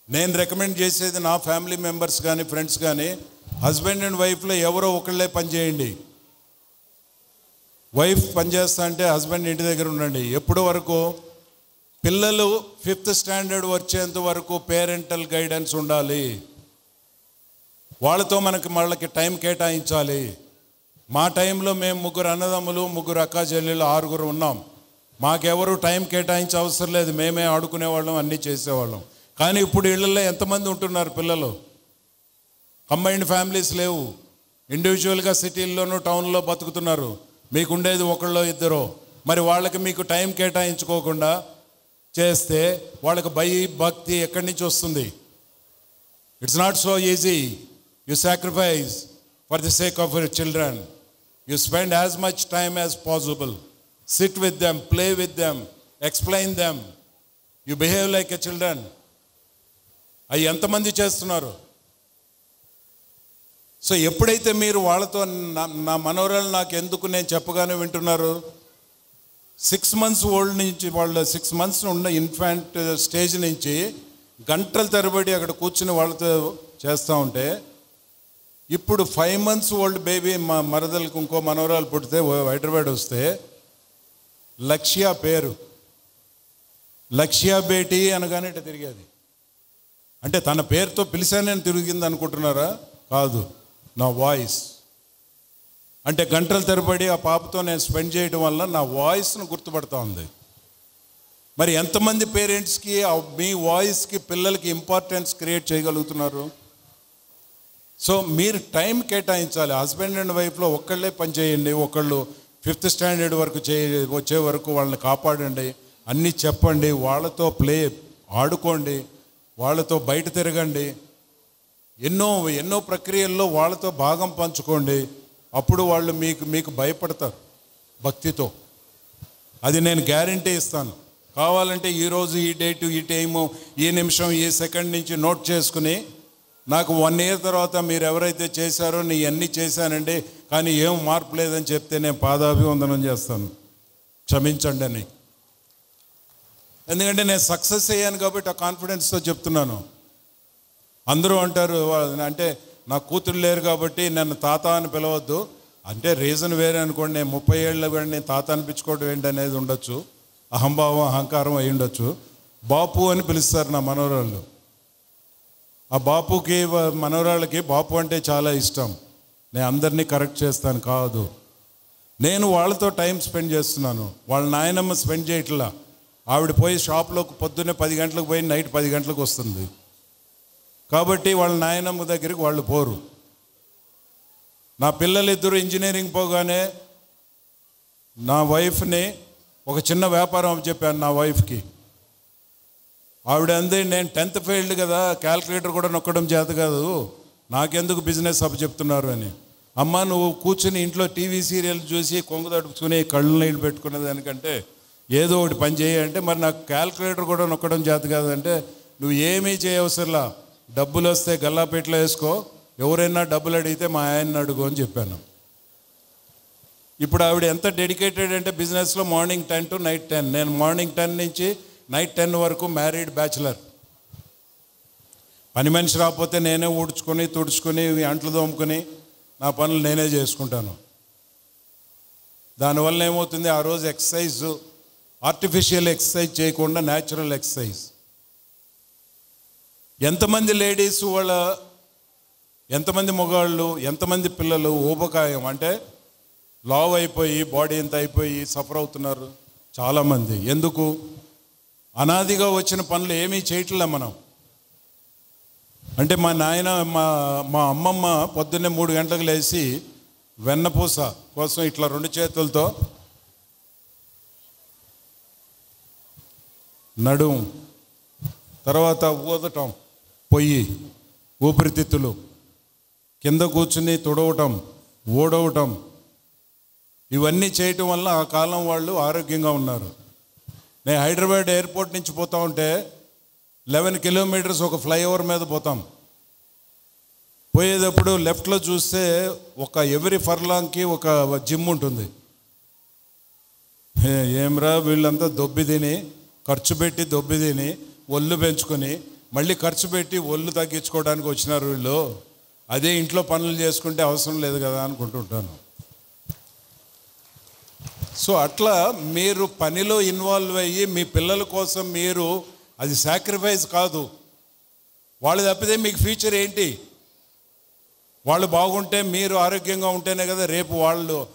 నేను రికమెండ్ చేసేది నా ఫ్యామిలీ మెంబర్స్ కానీ ఫ్రెండ్స్ కానీ హస్బెండ్ అండ్ వైఫ్లో ఎవరో ఒకళ్ళే పనిచేయండి వైఫ్ పనిచేస్తా అంటే హస్బెండ్ ఇంటి దగ్గర ఉండండి. ఎప్పటి వరకు? పిల్లలు ఫిఫ్త్ స్టాండర్డ్ వచ్చేంత వరకు పేరెంటల్ గైడెన్స్ ఉండాలి. వాళ్ళతో మనకి వాళ్ళకి టైం కేటాయించాలి. మా టైంలో మేము ముగ్గురు అన్నదమ్ములు ముగ్గురు అక్క చెల్లెలు ఆరుగురు ఉన్నాం. మాకెవరు టైం కేటాయించే అవసరం లేదు. మేమే ఆడుకునేవాళ్ళం అన్నీ చేసేవాళ్ళం. కానీ ఇప్పుడు ఇళ్ళల్లో ఎంతమంది ఉంటున్నారు పిల్లలు? కంబైన్డ్ ఫ్యామిలీస్ లేవు. ఇండివిజువల్గా సిటీల్లోనూ టౌన్లో బతుకుతున్నారు. మీకుండేది ఒకళ్ళో ఇద్దరు. మరి వాళ్ళకి మీకు టైం కేటాయించుకోకుండా చేస్తే వాళ్ళకి భయ భక్తి ఎక్కడి నుంచి వస్తుంది? It's not so easy you sacrifice for the sake of your children you spend as much time as possible sit with them play with them explain them you behave like a children అవి ఎంతమంది చేస్తున్నారు? So ఎప్పుడైతే మీరు వాళ్ళతో నా నా నాకు ఎందుకు నేను చెప్పగానే వింటున్నారు సిక్స్ మంత్స్ ఓల్డ్ నుంచి వాళ్ళ సిక్స్ మంత్స్ ఉన్న ఇన్ఫాంట్ స్టేజ్ నుంచి గంటల తరబడి అక్కడ కూర్చుని వాళ్ళతో చేస్తూ ఉంటే ఇప్పుడు ఫైవ్ మంత్స్ ఓల్డ్ బేబీ మా మరదలకు ఇంకో మనవరాలు పుడితే హైదరాబాద్ వస్తే లక్ష్య పేరు. లక్ష్య బేటీ అనగానే ఇట్ట తిరిగేది. అంటే తన పేరుతో పిలిచానని తిరిగింది అనుకుంటున్నారా? కాదు. నా వాయిస్ అంటే గంటల తరబడి ఆ పాపతో నేను స్పెండ్ చేయడం వల్ల నా వాయిస్ను గుర్తుపడతా ఉంది. మరి ఎంతమంది పేరెంట్స్కి మీ వాయిస్కి పిల్లలకి ఇంపార్టెన్స్ క్రియేట్ చేయగలుగుతున్నారు? సో మీరు టైం కేటాయించాలి. హస్బెండ్ అండ్ వైఫ్లో ఒక్కళ్ళే పని చేయండి. ఒకళ్ళు ఫిఫ్త్ స్టాండర్డ్ వరకు చే వచ్చే వరకు వాళ్ళని కాపాడండి. అన్నీ చెప్పండి. వాళ్ళతో ప్లే ఆడుకోండి. వాళ్ళతో బయట తిరగండి. ఎన్నో ఎన్నో ప్రక్రియల్లో వాళ్ళతో భాగం పంచుకోండి. అప్పుడు వాళ్ళు మీకు మీకు భయపడతారు భక్తితో. అది నేను గ్యారంటీ ఇస్తాను. కావాలంటే ఈరోజు ఈ డేటు ఈ టైము ఈ నిమిషం ఈ సెకండ్ నుంచి నోట్ చేసుకుని నాకు వన్ ఇయర్ తర్వాత మీరు ఎవరైతే చేశారో నీ అన్నీ చేశానండి కానీ ఏం మార్పు లేదని చెప్తే నేను పాదాభివందనం చేస్తాను. క్షమించండి అని. ఎందుకంటే నేను సక్సెస్ అయ్యాను కాబట్టి ఆ కాన్ఫిడెన్స్తో చెప్తున్నాను. అందరూ అంటారు అంటే నా కూతురు లేరు కాబట్టి నన్ను తాత అని పిలవద్దు. అంటే రీజన్ వేరే అనుకోండి నేను ముప్పై ఏళ్ళ కూడా నేను తాత అనిపించుకోవడం ఏంటి అనేది ఉండొచ్చు. అహంభావం అహంకారం అయి ఉండొచ్చు. బాపు అని పిలుస్తారు నా మనవరాళ్ళు. ఆ బాపుకి మనవరాళ్ళకి బాపు అంటే చాలా ఇష్టం. నేను అందరినీ కరెక్ట్ చేస్తాను కాదు. నేను వాళ్ళతో టైం స్పెండ్ చేస్తున్నాను. వాళ్ళ నాయనమ్మ స్పెండ్ చేయట్లా. ఆవిడ పోయి షాప్లోకి పొద్దున్నే పది గంటలకు పోయి నైట్ పది గంటలకు వస్తుంది. కాబట్టి వాళ్ళ నాయనమ్మ దగ్గరికి వాళ్ళు పోరు. నా పిల్లలిద్దరూ ఇంజనీరింగ్ పోగానే నా వైఫ్ని ఒక చిన్న వ్యాపారం చెప్పాను నా వైఫ్కి. ఆవిడ అందే నేను టెన్త్ ఫెయిల్డ్ కదా క్యాల్కులేటర్ కూడా నొక్కడం చేత కాదు. నాకెందుకు బిజినెస్ అప్ చెప్తున్నారు అని. అమ్మ నువ్వు కూర్చుని ఇంట్లో టీవీ సీరియల్ చూసి కొంగు తడుపుకుని కళ్ళు నీళ్ళు పెట్టుకునే దానికంటే ఏదో ఒకటి పని చేయంటే మరి నాకు క్యాల్కులేటర్ కూడా నొక్కడం చేత కాదంటే నువ్వు ఏమీ చేయవసరంలా. డబ్బులు వస్తే గల్లాపేటలో వేసుకో. ఎవరైనా డబ్బులు అడిగితే మా ఆయన్ని అడుగు అని చెప్పాను. ఇప్పుడు ఆవిడ ఎంత డెడికేటెడ్ అంటే బిజినెస్లో morning ten to night ten. నేను మార్నింగ్ టెన్ నుంచి నైట్ టెన్ వరకు మ్యారీడ్ బ్యాచులర్. పని మనిషి రాకపోతే నేనే ఊడ్చుకొని తుడుచుకొని అంట్లు తోముకొని నా పనులు నేనే చేసుకుంటాను. దానివల్ల ఏమవుతుంది? ఆ రోజు ఎక్సర్సైజ్ ఆర్టిఫిషియల్ ఎక్సర్సైజ్ చేయకుండా న్యాచురల్ ఎక్సర్సైజ్ ఎంతమంది లేడీస్ వాళ్ళ ఎంతమంది మగవాళ్ళు ఎంతమంది పిల్లలు ఊబకాయం అంటే లావ్ అయిపోయి బాడీ ఎంత అయిపోయి సఫర్ అవుతున్నారు. చాలామంది. ఎందుకు? అనాదిగా వచ్చిన పనులు ఏమీ చేయట్లే మనం. అంటే మా నాయన మా మా అమ్మమ్మ పొద్దున్నే మూడు గంటలకు లేచి వెన్నపూస కోసం ఇట్లా రెండు చేతులతో నడుం తర్వాత ఊదటం పొయ్యి ఊపిరితిత్తులు కింద కూర్చుని తుడవటం ఊడవటం ఇవన్నీ చేయటం వల్ల ఆ కాలం వాళ్ళు ఆరోగ్యంగా ఉన్నారు. నేను హైదరాబాద్ ఎయిర్పోర్ట్ నుంచి పోతా ఉంటే లెవెన్ కిలోమీటర్స్ ఒక ఫ్లైఓవర్ మీద పోతాం. పోయేటప్పుడు లెఫ్ట్లో చూస్తే ఒక ఎవరి ఫర్లాంగ్కి ఒక జిమ్ ఉంటుంది. ఏమ్రా వీళ్ళంతా దొబ్బి తిని ఖర్చు పెట్టి దొబ్బి తిని ఒళ్ళు పెంచుకొని మళ్ళీ ఖర్చు పెట్టి ఒళ్ళు తగ్గించుకోవడానికి వచ్చినారు వీళ్ళు. అదే ఇంట్లో పనులు చేసుకుంటే అవసరం లేదు కదా అనుకుంటుంటాను. సో అట్లా మీరు పనిలో ఇన్వాల్వ్ అయ్యి మీ పిల్లల కోసం మీరు అది సాక్రిఫైస్ కాదు. వాళ్ళు తప్పితే మీకు ఫ్యూచర్ ఏంటి? వాళ్ళు బాగుంటే మీరు ఆరోగ్యంగా ఉంటేనే కదా రేపు వాళ్ళు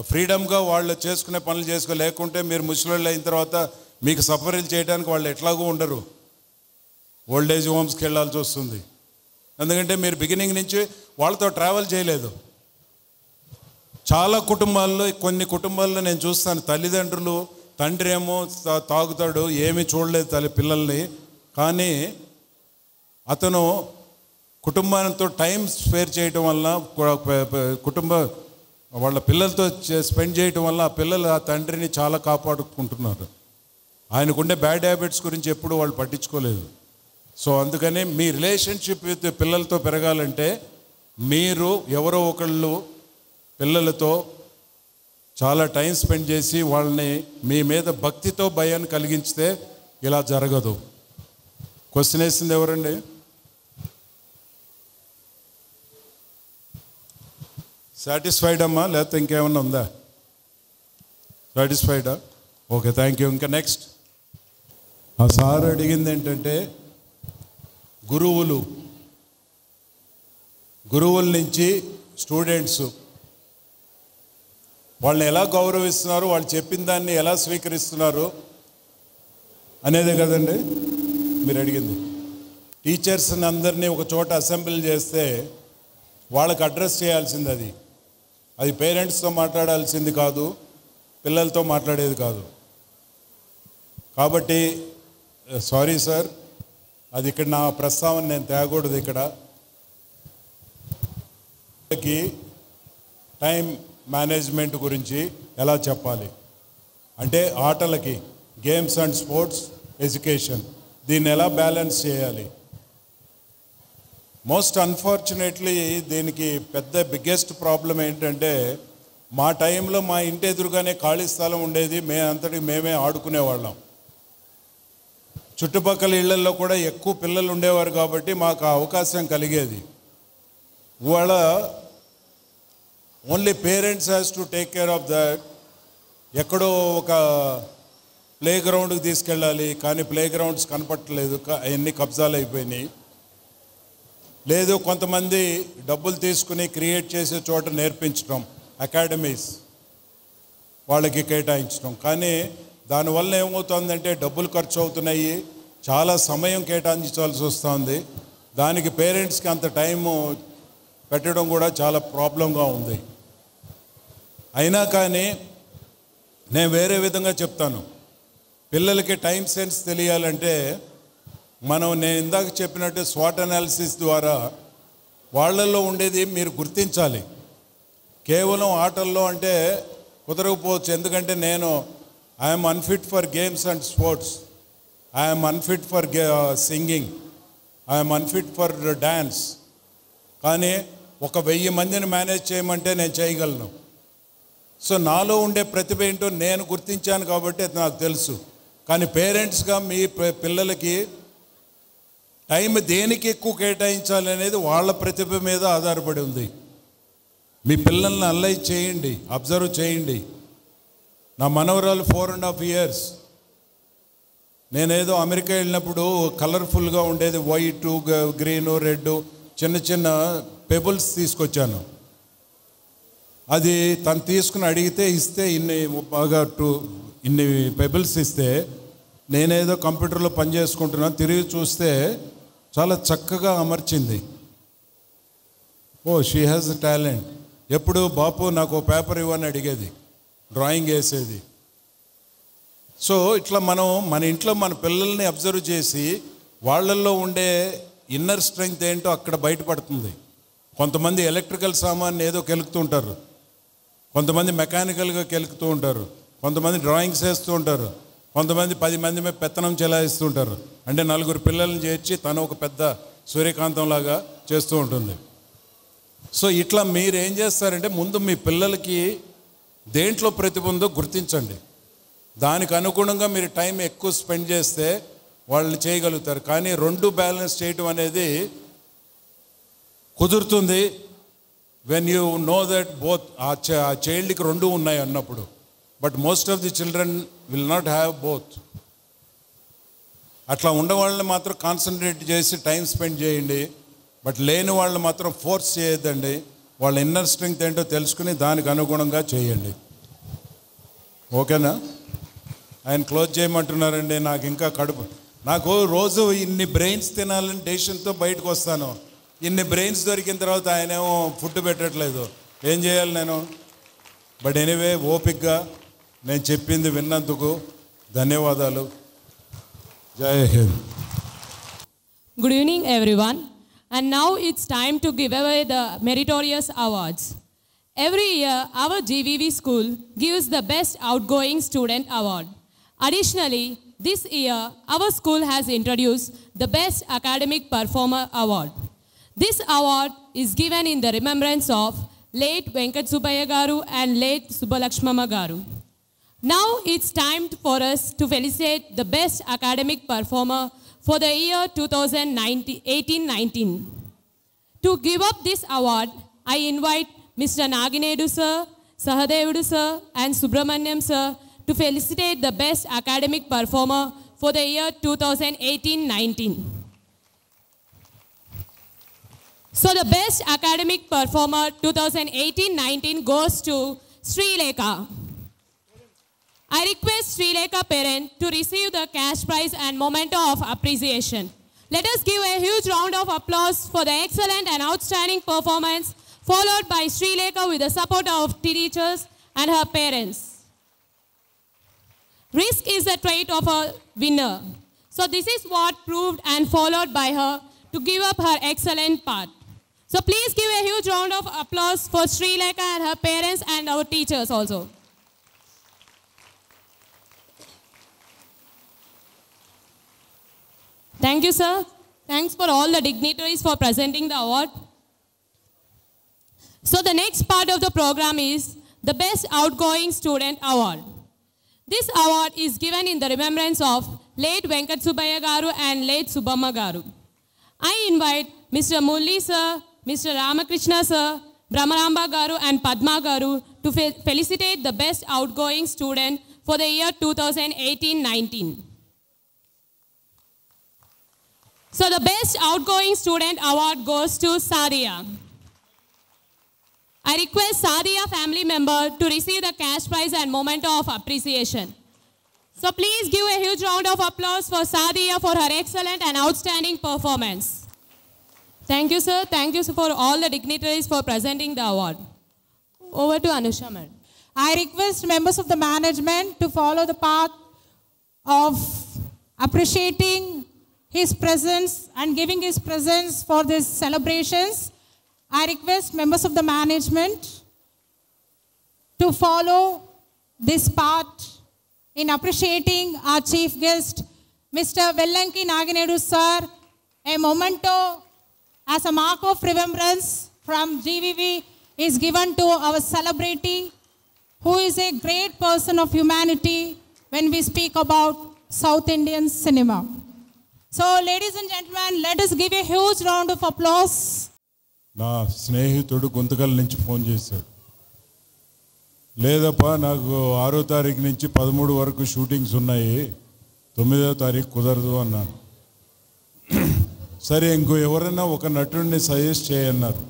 ఫ్రీడమ్గా వాళ్ళు చేసుకునే పనులు చేసుకో లేకుంటే మీరు ముసలిళ్ళు అయిన తర్వాత మీకు సఫరింగ్ చేయడానికి వాళ్ళు ఎట్లాగూ ఉండరు. ఓల్డ్ ఏజ్ హోమ్స్కి వెళ్ళాల్సి వస్తుంది. ఎందుకంటే మీరు బిగినింగ్ నుంచి వాళ్ళతో ట్రావెల్ చేయలేదు. చాలా కుటుంబాల్లో కొన్ని కుటుంబాల్లో నేను చూస్తాను తల్లిదండ్రులు తండ్రి ఏమో తా- తాగుతాడు ఏమీ చూడలేదు తల్లి పిల్లల్ని. కానీ అతను కుటుంబంతో టైం స్పేర్ చేయటం వల్ల కుటుంబ వాళ్ళ పిల్లలతో స్పెండ్ చేయటం వల్ల ఆ పిల్లలు ఆ తండ్రిని చాలా కాపాడుకుంటున్నారు. ఆయనకుండే బ్యాడ్ హ్యాబిట్స్ గురించి ఎప్పుడు వాళ్ళు పట్టించుకోలేదు. సో అందుకని మీ రిలేషన్షిప్ విత్ పిల్లలతో పెరగాలంటే మీరు ఎవరో ఒకళ్ళు పిల్లలతో చాలా టైం స్పెండ్ చేసి వాళ్ళని మీ మీద భక్తితో భయాన్ని కలిగించితే ఇలా జరగదు. క్వశ్చన్ వేసింది ఎవరండి? సాటిస్ఫైడ్ అమ్మా? లేకపోతే ఇంకేమన్నా ఉందా? సాటిస్ఫైడా ఓకే థ్యాంక్ యూ ఇంకా నెక్స్ట్ ఆ సార్ అడిగింది ఏంటంటే గురువులు గురువుల నుంచి స్టూడెంట్స్ వాళ్ళని ఎలా గౌరవిస్తున్నారు వాళ్ళు చెప్పిన దాన్ని ఎలా స్వీకరిస్తున్నారు అనేదే కదండి? మీరు అడిగింది. టీచర్స్ని అందరినీ ఒక చోట అసెంబ్లీ చేస్తే వాళ్ళకి అడ్రస్ చేయాల్సింది అది. అది పేరెంట్స్తో మాట్లాడాల్సింది కాదు పిల్లలతో మాట్లాడేది కాదు. కాబట్టి సారీ సార్ అది ఇక్కడ నా ప్రస్తావన నేను తేగూడదు ఇక్కడ. టైం మేనేజ్మెంట్ గురించి ఎలా చెప్పాలి? అంటే ఆటలకి గేమ్స్ అండ్ స్పోర్ట్స్ ఎడ్యుకేషన్ దీన్ని ఎలా బ్యాలెన్స్ చేయాలి? మోస్ట్ అన్ఫార్చునేట్లీ దీనికి పెద్ద బిగ్గెస్ట్ ప్రాబ్లం ఏంటంటే మా టైంలో మా ఇంటి ఎదురుగానే ఖాళీ స్థలం ఉండేది మే అంతటి మేమే ఆడుకునేవాళ్ళం. చుట్టుపక్కల ఇళ్ళలో కూడా ఎక్కువ పిల్లలు ఉండేవారు కాబట్టి మాకు అవకాశం కలిగేది. ఇవాళ only parents has to take care of that ఎక్కడో ఒక ప్లే గ్రౌండ్కి తీసుకెళ్ళాలి కానీ ప్లే గ్రౌండ్స్ కనపట్టలేదు అవన్నీ కబ్జాలు అయిపోయినాయి. లేదు కొంతమంది డబ్బులు తీసుకుని క్రియేట్ చేసే చోట నేర్పించడం అకాడమీస్ వాళ్ళకి కేటాయించడం కానీ దానివల్ల ఏమవుతుందంటే డబ్బులు ఖర్చు అవుతున్నాయి చాలా సమయం కేటాయించాల్సి వస్తుంది. దానికి పేరెంట్స్కి అంత టైము పెట్టడం కూడా చాలా ప్రాబ్లంగా ఉంది. అయినా కానీ నేను వేరే విధంగా చెప్తాను. పిల్లలకి టైం సెన్స్ తెలియాలంటే మనం నేను ఇందాక చెప్పినట్టు స్వాట్ అనాలిసిస్ ద్వారా వాళ్ళల్లో ఉండేది మీరు గుర్తించాలి. కేవలం ఆటల్లో అంటే కుదరకపోవచ్చు. ఎందుకంటే నేను I'm unfit for games and sports I'm unfit for gay singing I'm unfit for dance కానీ ఒక వెయ్యి మందిని మేనేజ్ చేయమంటే నేను చేయగలను. సో నాలో ఉండే ప్రతిభ ఏంటో నేను గుర్తించాను కాబట్టి అది నాకు తెలుసు. కానీ పేరెంట్స్గా మీ పిల్లలకి టైం దేనికి ఎక్కువ కేటాయించాలి అనేది వాళ్ళ ప్రతిభ మీద ఆధారపడి ఉంది. మీ పిల్లల్ని అల్లై చేయండి అబ్జర్వ్ చేయండి. నా మనవరాలు ఫోర్ అండ్ హాఫ్ ఇయర్స్ నేనేదో అమెరికా వెళ్ళినప్పుడు కలర్ఫుల్గా ఉండేది వైట్ గ్రీన్ రెడ్ చిన్న చిన్న పెబుల్స్ తీసుకొచ్చాను. అది తను తీసుకుని అడిగితే ఇస్తే ఇన్ని బాగా టూ ఇన్ని పెబుల్స్ ఇస్తే నేనేదో కంప్యూటర్లో పని చేసుకుంటున్నా తిరిగి చూస్తే చాలా చక్కగా అమర్చింది. ఓ షీ హ్యాస్ టాలెంట్ ఎప్పుడు బాపు నాకు పేపర్ ఇవ్వని అడిగేది డ్రాయింగ్ వేసేది. సో ఇట్లా మనం మన ఇంట్లో మన పిల్లల్ని అబ్జర్వ్ చేసి వాళ్ళల్లో ఉండే ఇన్నర్ స్ట్రెంగ్త్ ఏంటో అక్కడ బయటపడుతుంది. కొంతమంది ఎలక్ట్రికల్ సామాన్ ఏదో కెలుకుతూ కొంతమంది మెకానికల్గా కెలుకుతూ ఉంటారు. కొంతమంది డ్రాయింగ్స్ వేస్తూ ఉంటారు. కొంతమంది పది మంది మీద పెత్తనం చెలాయిస్తూ ఉంటారు. అంటే నలుగురు పిల్లల్ని చేర్చి తను ఒక పెద్ద సూర్యకాంతం లాగా చేస్తూ ఉంటుంది. సో ఇట్లా మీరు ఏం చేస్తారంటే ముందు మీ పిల్లలకి దేంట్లో ప్రతిభ ఉందో గుర్తించండి. దానికి అనుగుణంగా మీరు టైం ఎక్కువ స్పెండ్ చేస్తే వాళ్ళు చేయగలుగుతారు. కానీ రెండు బ్యాలెన్స్ చేయటం అనేది కుదురుతుంది. When you know that both ఆ ఆ చైల్డ్కి రెండు ఉన్నాయి అన్నప్పుడు but most of the children will not have both అట్లా ఉండవాళ్ళని మాత్రం కాన్సన్ట్రేట్ చేసి టైం స్పెండ్ చేయండి బట్ లేని వాళ్ళని మాత్రం ఫోర్స్ చేయొద్దండి. వాళ్ళ ఇన్నర్ స్ట్రెంగ్త్ ఏంటో తెలుసుకుని దానికి అనుగుణంగా చేయండి. ఓకేనా? ఆయన క్లోజ్ చేయమంటున్నారండి నాకు ఇంకా కడుపు. నాకు రోజు ఇన్ని బ్రెయిన్స్ తినాలని డెసిషన్తో బయటకు వస్తాను. ఇన్ని బ్రెయిన్స్ దొరికిన తర్వాత ఆయనేమో ఫుడ్ పెట్టట్లేదు ఏం చేయాలి నేను బట్ ఎనీవే ఓపిక్గా నేను చెప్పింది విన్నందుకు ధన్యవాదాలు Jai Hind Good evening, everyone. And now it's time to give away the meritorious awards. Every year, our GVV school gives the Best Outgoing Student Award. Additionally, this year, our school has introduced the Best Academic Performer Award. This award is given in the remembrance of late Venkat Subaya Garu and late Subalakshmama Garu. Now it's time for us to felicitate the best academic performer for the year 2018-19. To give up this award, I invite Mr. Naginedu sir, Sahadevudu sir and Subramanyam sir to felicitate the best academic performer for the year 2018-19. So the best academic performer 2018-19 goes to Sri Lekha. I request Sri Lekha parent to receive the cash prize and memento of appreciation. Let us give a huge round of applause for the excellent and outstanding performance, followed by Sri Lekha with the support of teachers and her parents. Risk is the trait of a winner. So this is what proved and followed by her to give up her excellent part. So please give a huge round of applause for Sri Lekha and her parents and our teachers also. Thank you, sir. Thanks for all the dignitaries for presenting the award. So the next part of the program is the Best Outgoing Student Award. This award is given in the remembrance of late Venkat Subaya Garu and late Subamma Garu. I invite Mr. Mulli sir, Mr. Ramakrishna sir, Brahmaramba Garu and Padma Garu to fe- felicitate the best outgoing student for the year 2018-19. So the best outgoing student award goes to Sadia. I request Sadia family member to receive the cash prize and moment of appreciation. So please give a huge round of applause for Sadia for her excellent and outstanding performance. Thank you, sir. Thank you for all the dignitaries for presenting the award. Over to Anusha, madam. I request members of the management to follow the path of appreciating his presence and giving his presence for these celebrations. I request members of the management to follow this part in appreciating our chief guest, Mr. Vellanki Naganedu sir, a memento as a mark of remembrance from GVV is given to our celebrity who is a great person of humanity when we speak about South Indian cinema. So, ladies and gentlemen, let us give a huge round of applause. నా స్నేహితుడు గుంతకల్ నుంచి phone చేశాడు లేదప్పా నాకు ఆరో తారీఖు నుంచి పదమూడు వరకు షూటింగ్స్ ఉన్నాయి తొమ్మిదో తారీఖు కుదరదు అన్నాను సరే ఇంకో ఎవరైనా ఒక నటుడిని సజెస్ట్ చేయన్నారు.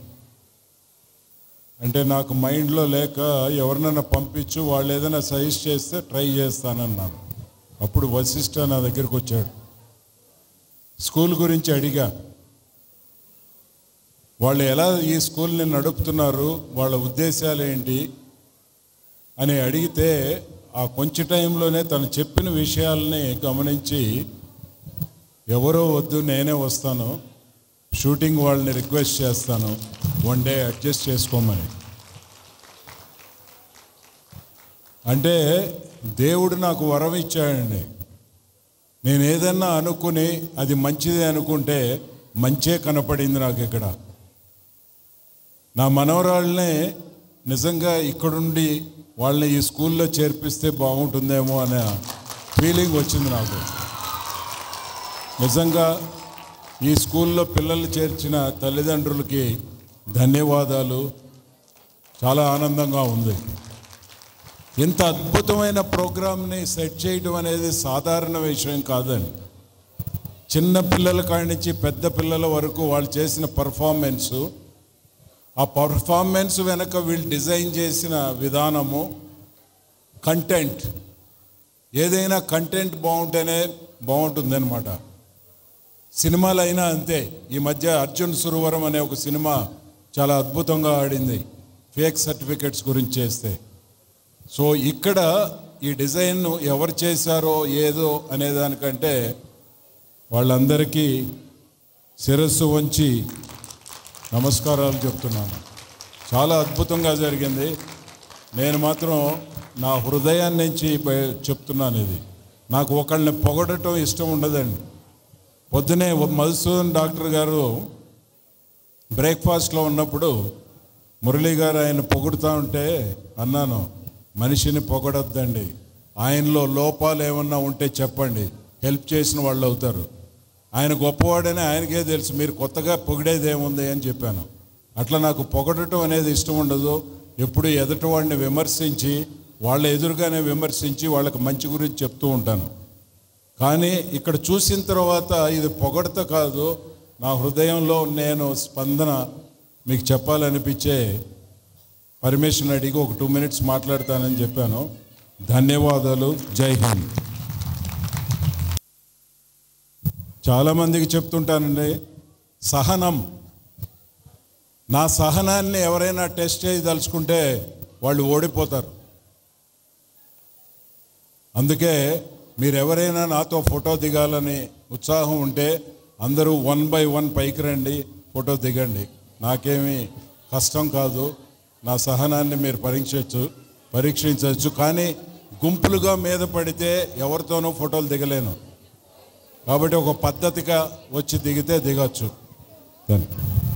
అంటే నాకు మైండ్లో లేక ఎవరినైనా పంపించు వాళ్ళు ఏదైనా సజెస్ట్ చేస్తే ట్రై చేస్తానన్నాను అప్పుడు వశిష్ఠ నా దగ్గరికి వచ్చాడు. స్కూల్ గురించి అడిగా. వాళ్ళు ఎలా ఈ స్కూల్ని నడుపుతున్నారు వాళ్ళ ఉద్దేశాలు ఏంటి అని అడిగితే ఆ కొంచెం టైంలోనే తను చెప్పిన విషయాల్ని గమనించి ఎవరో వద్దు నేనే వస్తాను. షూటింగ్ వాళ్ళని రిక్వెస్ట్ చేస్తాను. వన్ డే అడ్జస్ట్ చేసుకోమని. అంటే దేవుడు నాకు వరం ఇచ్చాడండి. నేను ఏదన్నా అనుకుని అది మంచిదే అనుకుంటే మంచే కనపడింది నాకు ఇక్కడ. నా మనవరాళ్ళనే నిజంగా ఇక్కడుండి వాళ్ళని ఈ స్కూల్లో చేర్పిస్తే బాగుంటుందేమో అనే ఫీలింగ్ వచ్చింది నాకు. నిజంగా ఈ స్కూల్లో పిల్లలు చేర్చిన తల్లిదండ్రులకి ధన్యవాదాలు. చాలా ఆనందంగా ఉంది. ఇంత అద్భుతమైన ప్రోగ్రామ్ని సెట్ చేయడం అనేది సాధారణ విషయం కాదండి. చిన్న పిల్లల కాడి నుంచి పెద్ద పిల్లల వరకు వాళ్ళు చేసిన పర్ఫార్మెన్సు. ఆ పర్ఫార్మెన్స్ వెనక వీళ్ళు డిజైన్ చేసిన విధానము కంటెంట్. ఏదైనా కంటెంట్ బాగుంటేనే బాగుంటుంది సినిమాలైనా సినిమాలు అయినా అంతే. ఈ మధ్య అర్జున్ సురవరం అనే ఒక సినిమా చాలా అద్భుతంగా ఆడింది. ఫేక్ సర్టిఫికెట్స్ గురించి చేస్తే. సో ఇక్కడ ఈ డిజైన్ ఎవరు చేశారో ఏదో అనే దానికంటే వాళ్ళందరికీ శిరస్సు వంచి నమస్కారాలు చెప్తున్నాను. చాలా అద్భుతంగా జరిగింది. నేను మాత్రం నా హృదయాన్ని నుంచి చెప్తున్నాను ఇది. నాకు ఒకళ్ళని పొగడటం ఇష్టం ఉండదండి. పొద్దునే మధుసూదన్ డాక్టర్ గారు బ్రేక్ఫాస్ట్లో ఉన్నప్పుడు మురళీ గారు ఆయన పొగుడుతూ ఉంటే అన్నాను మనిషిని పొగడొద్దండి. ఆయనలో లోపాలు ఏమన్నా ఉంటే చెప్పండి. హెల్ప్ చేసిన వాళ్ళు అవుతారు. ఆయన గొప్పవాడని ఆయనకే తెలుసు. మీరు కొత్తగా పొగిడేది ఏముంది? అని చెప్పాను. అట్లా నాకు పొగడటం అనేది ఇష్టం ఉండదు. ఎప్పుడు ఎదుటివాడిని విమర్శించి వాళ్ళ ఎదురుగానే విమర్శించి వాళ్ళకి మంచి గురించి చెప్తూ ఉంటాను. కానీ ఇక్కడ చూసిన తర్వాత ఇది పొగడత కాదు. నా హృదయంలో నేను స్పందన మీకు చెప్పాలనిపించే పర్మిషన్ అడిగి ఒక టూ మినిట్స్ మాట్లాడతానని చెప్పాను. ధన్యవాదాలు. జై హింద్. చాలామందికి చెప్తుంటానండి సహనం. నా సహనాన్ని ఎవరైనా టెస్ట్ చేయదలుచుకుంటే వాళ్ళు ఓడిపోతారు. అందుకే మీరెవరైనా నాతో ఫోటో దిగాలని ఉత్సాహం ఉంటే అందరూ వన్ బై వన్ పైకి రండి ఫోటో దిగండి. నాకేమీ కష్టం కాదు. నా సహనాన్ని మీరు పరీక్షించు పరీక్షించవచ్చు. కానీ గుంపులుగా మీద పడితే ఎవరితోనూ ఫోటోలు దిగలేను. కాబట్టి ఒక పద్ధతిగా వచ్చి దిగితే దిగచ్చు. Thank you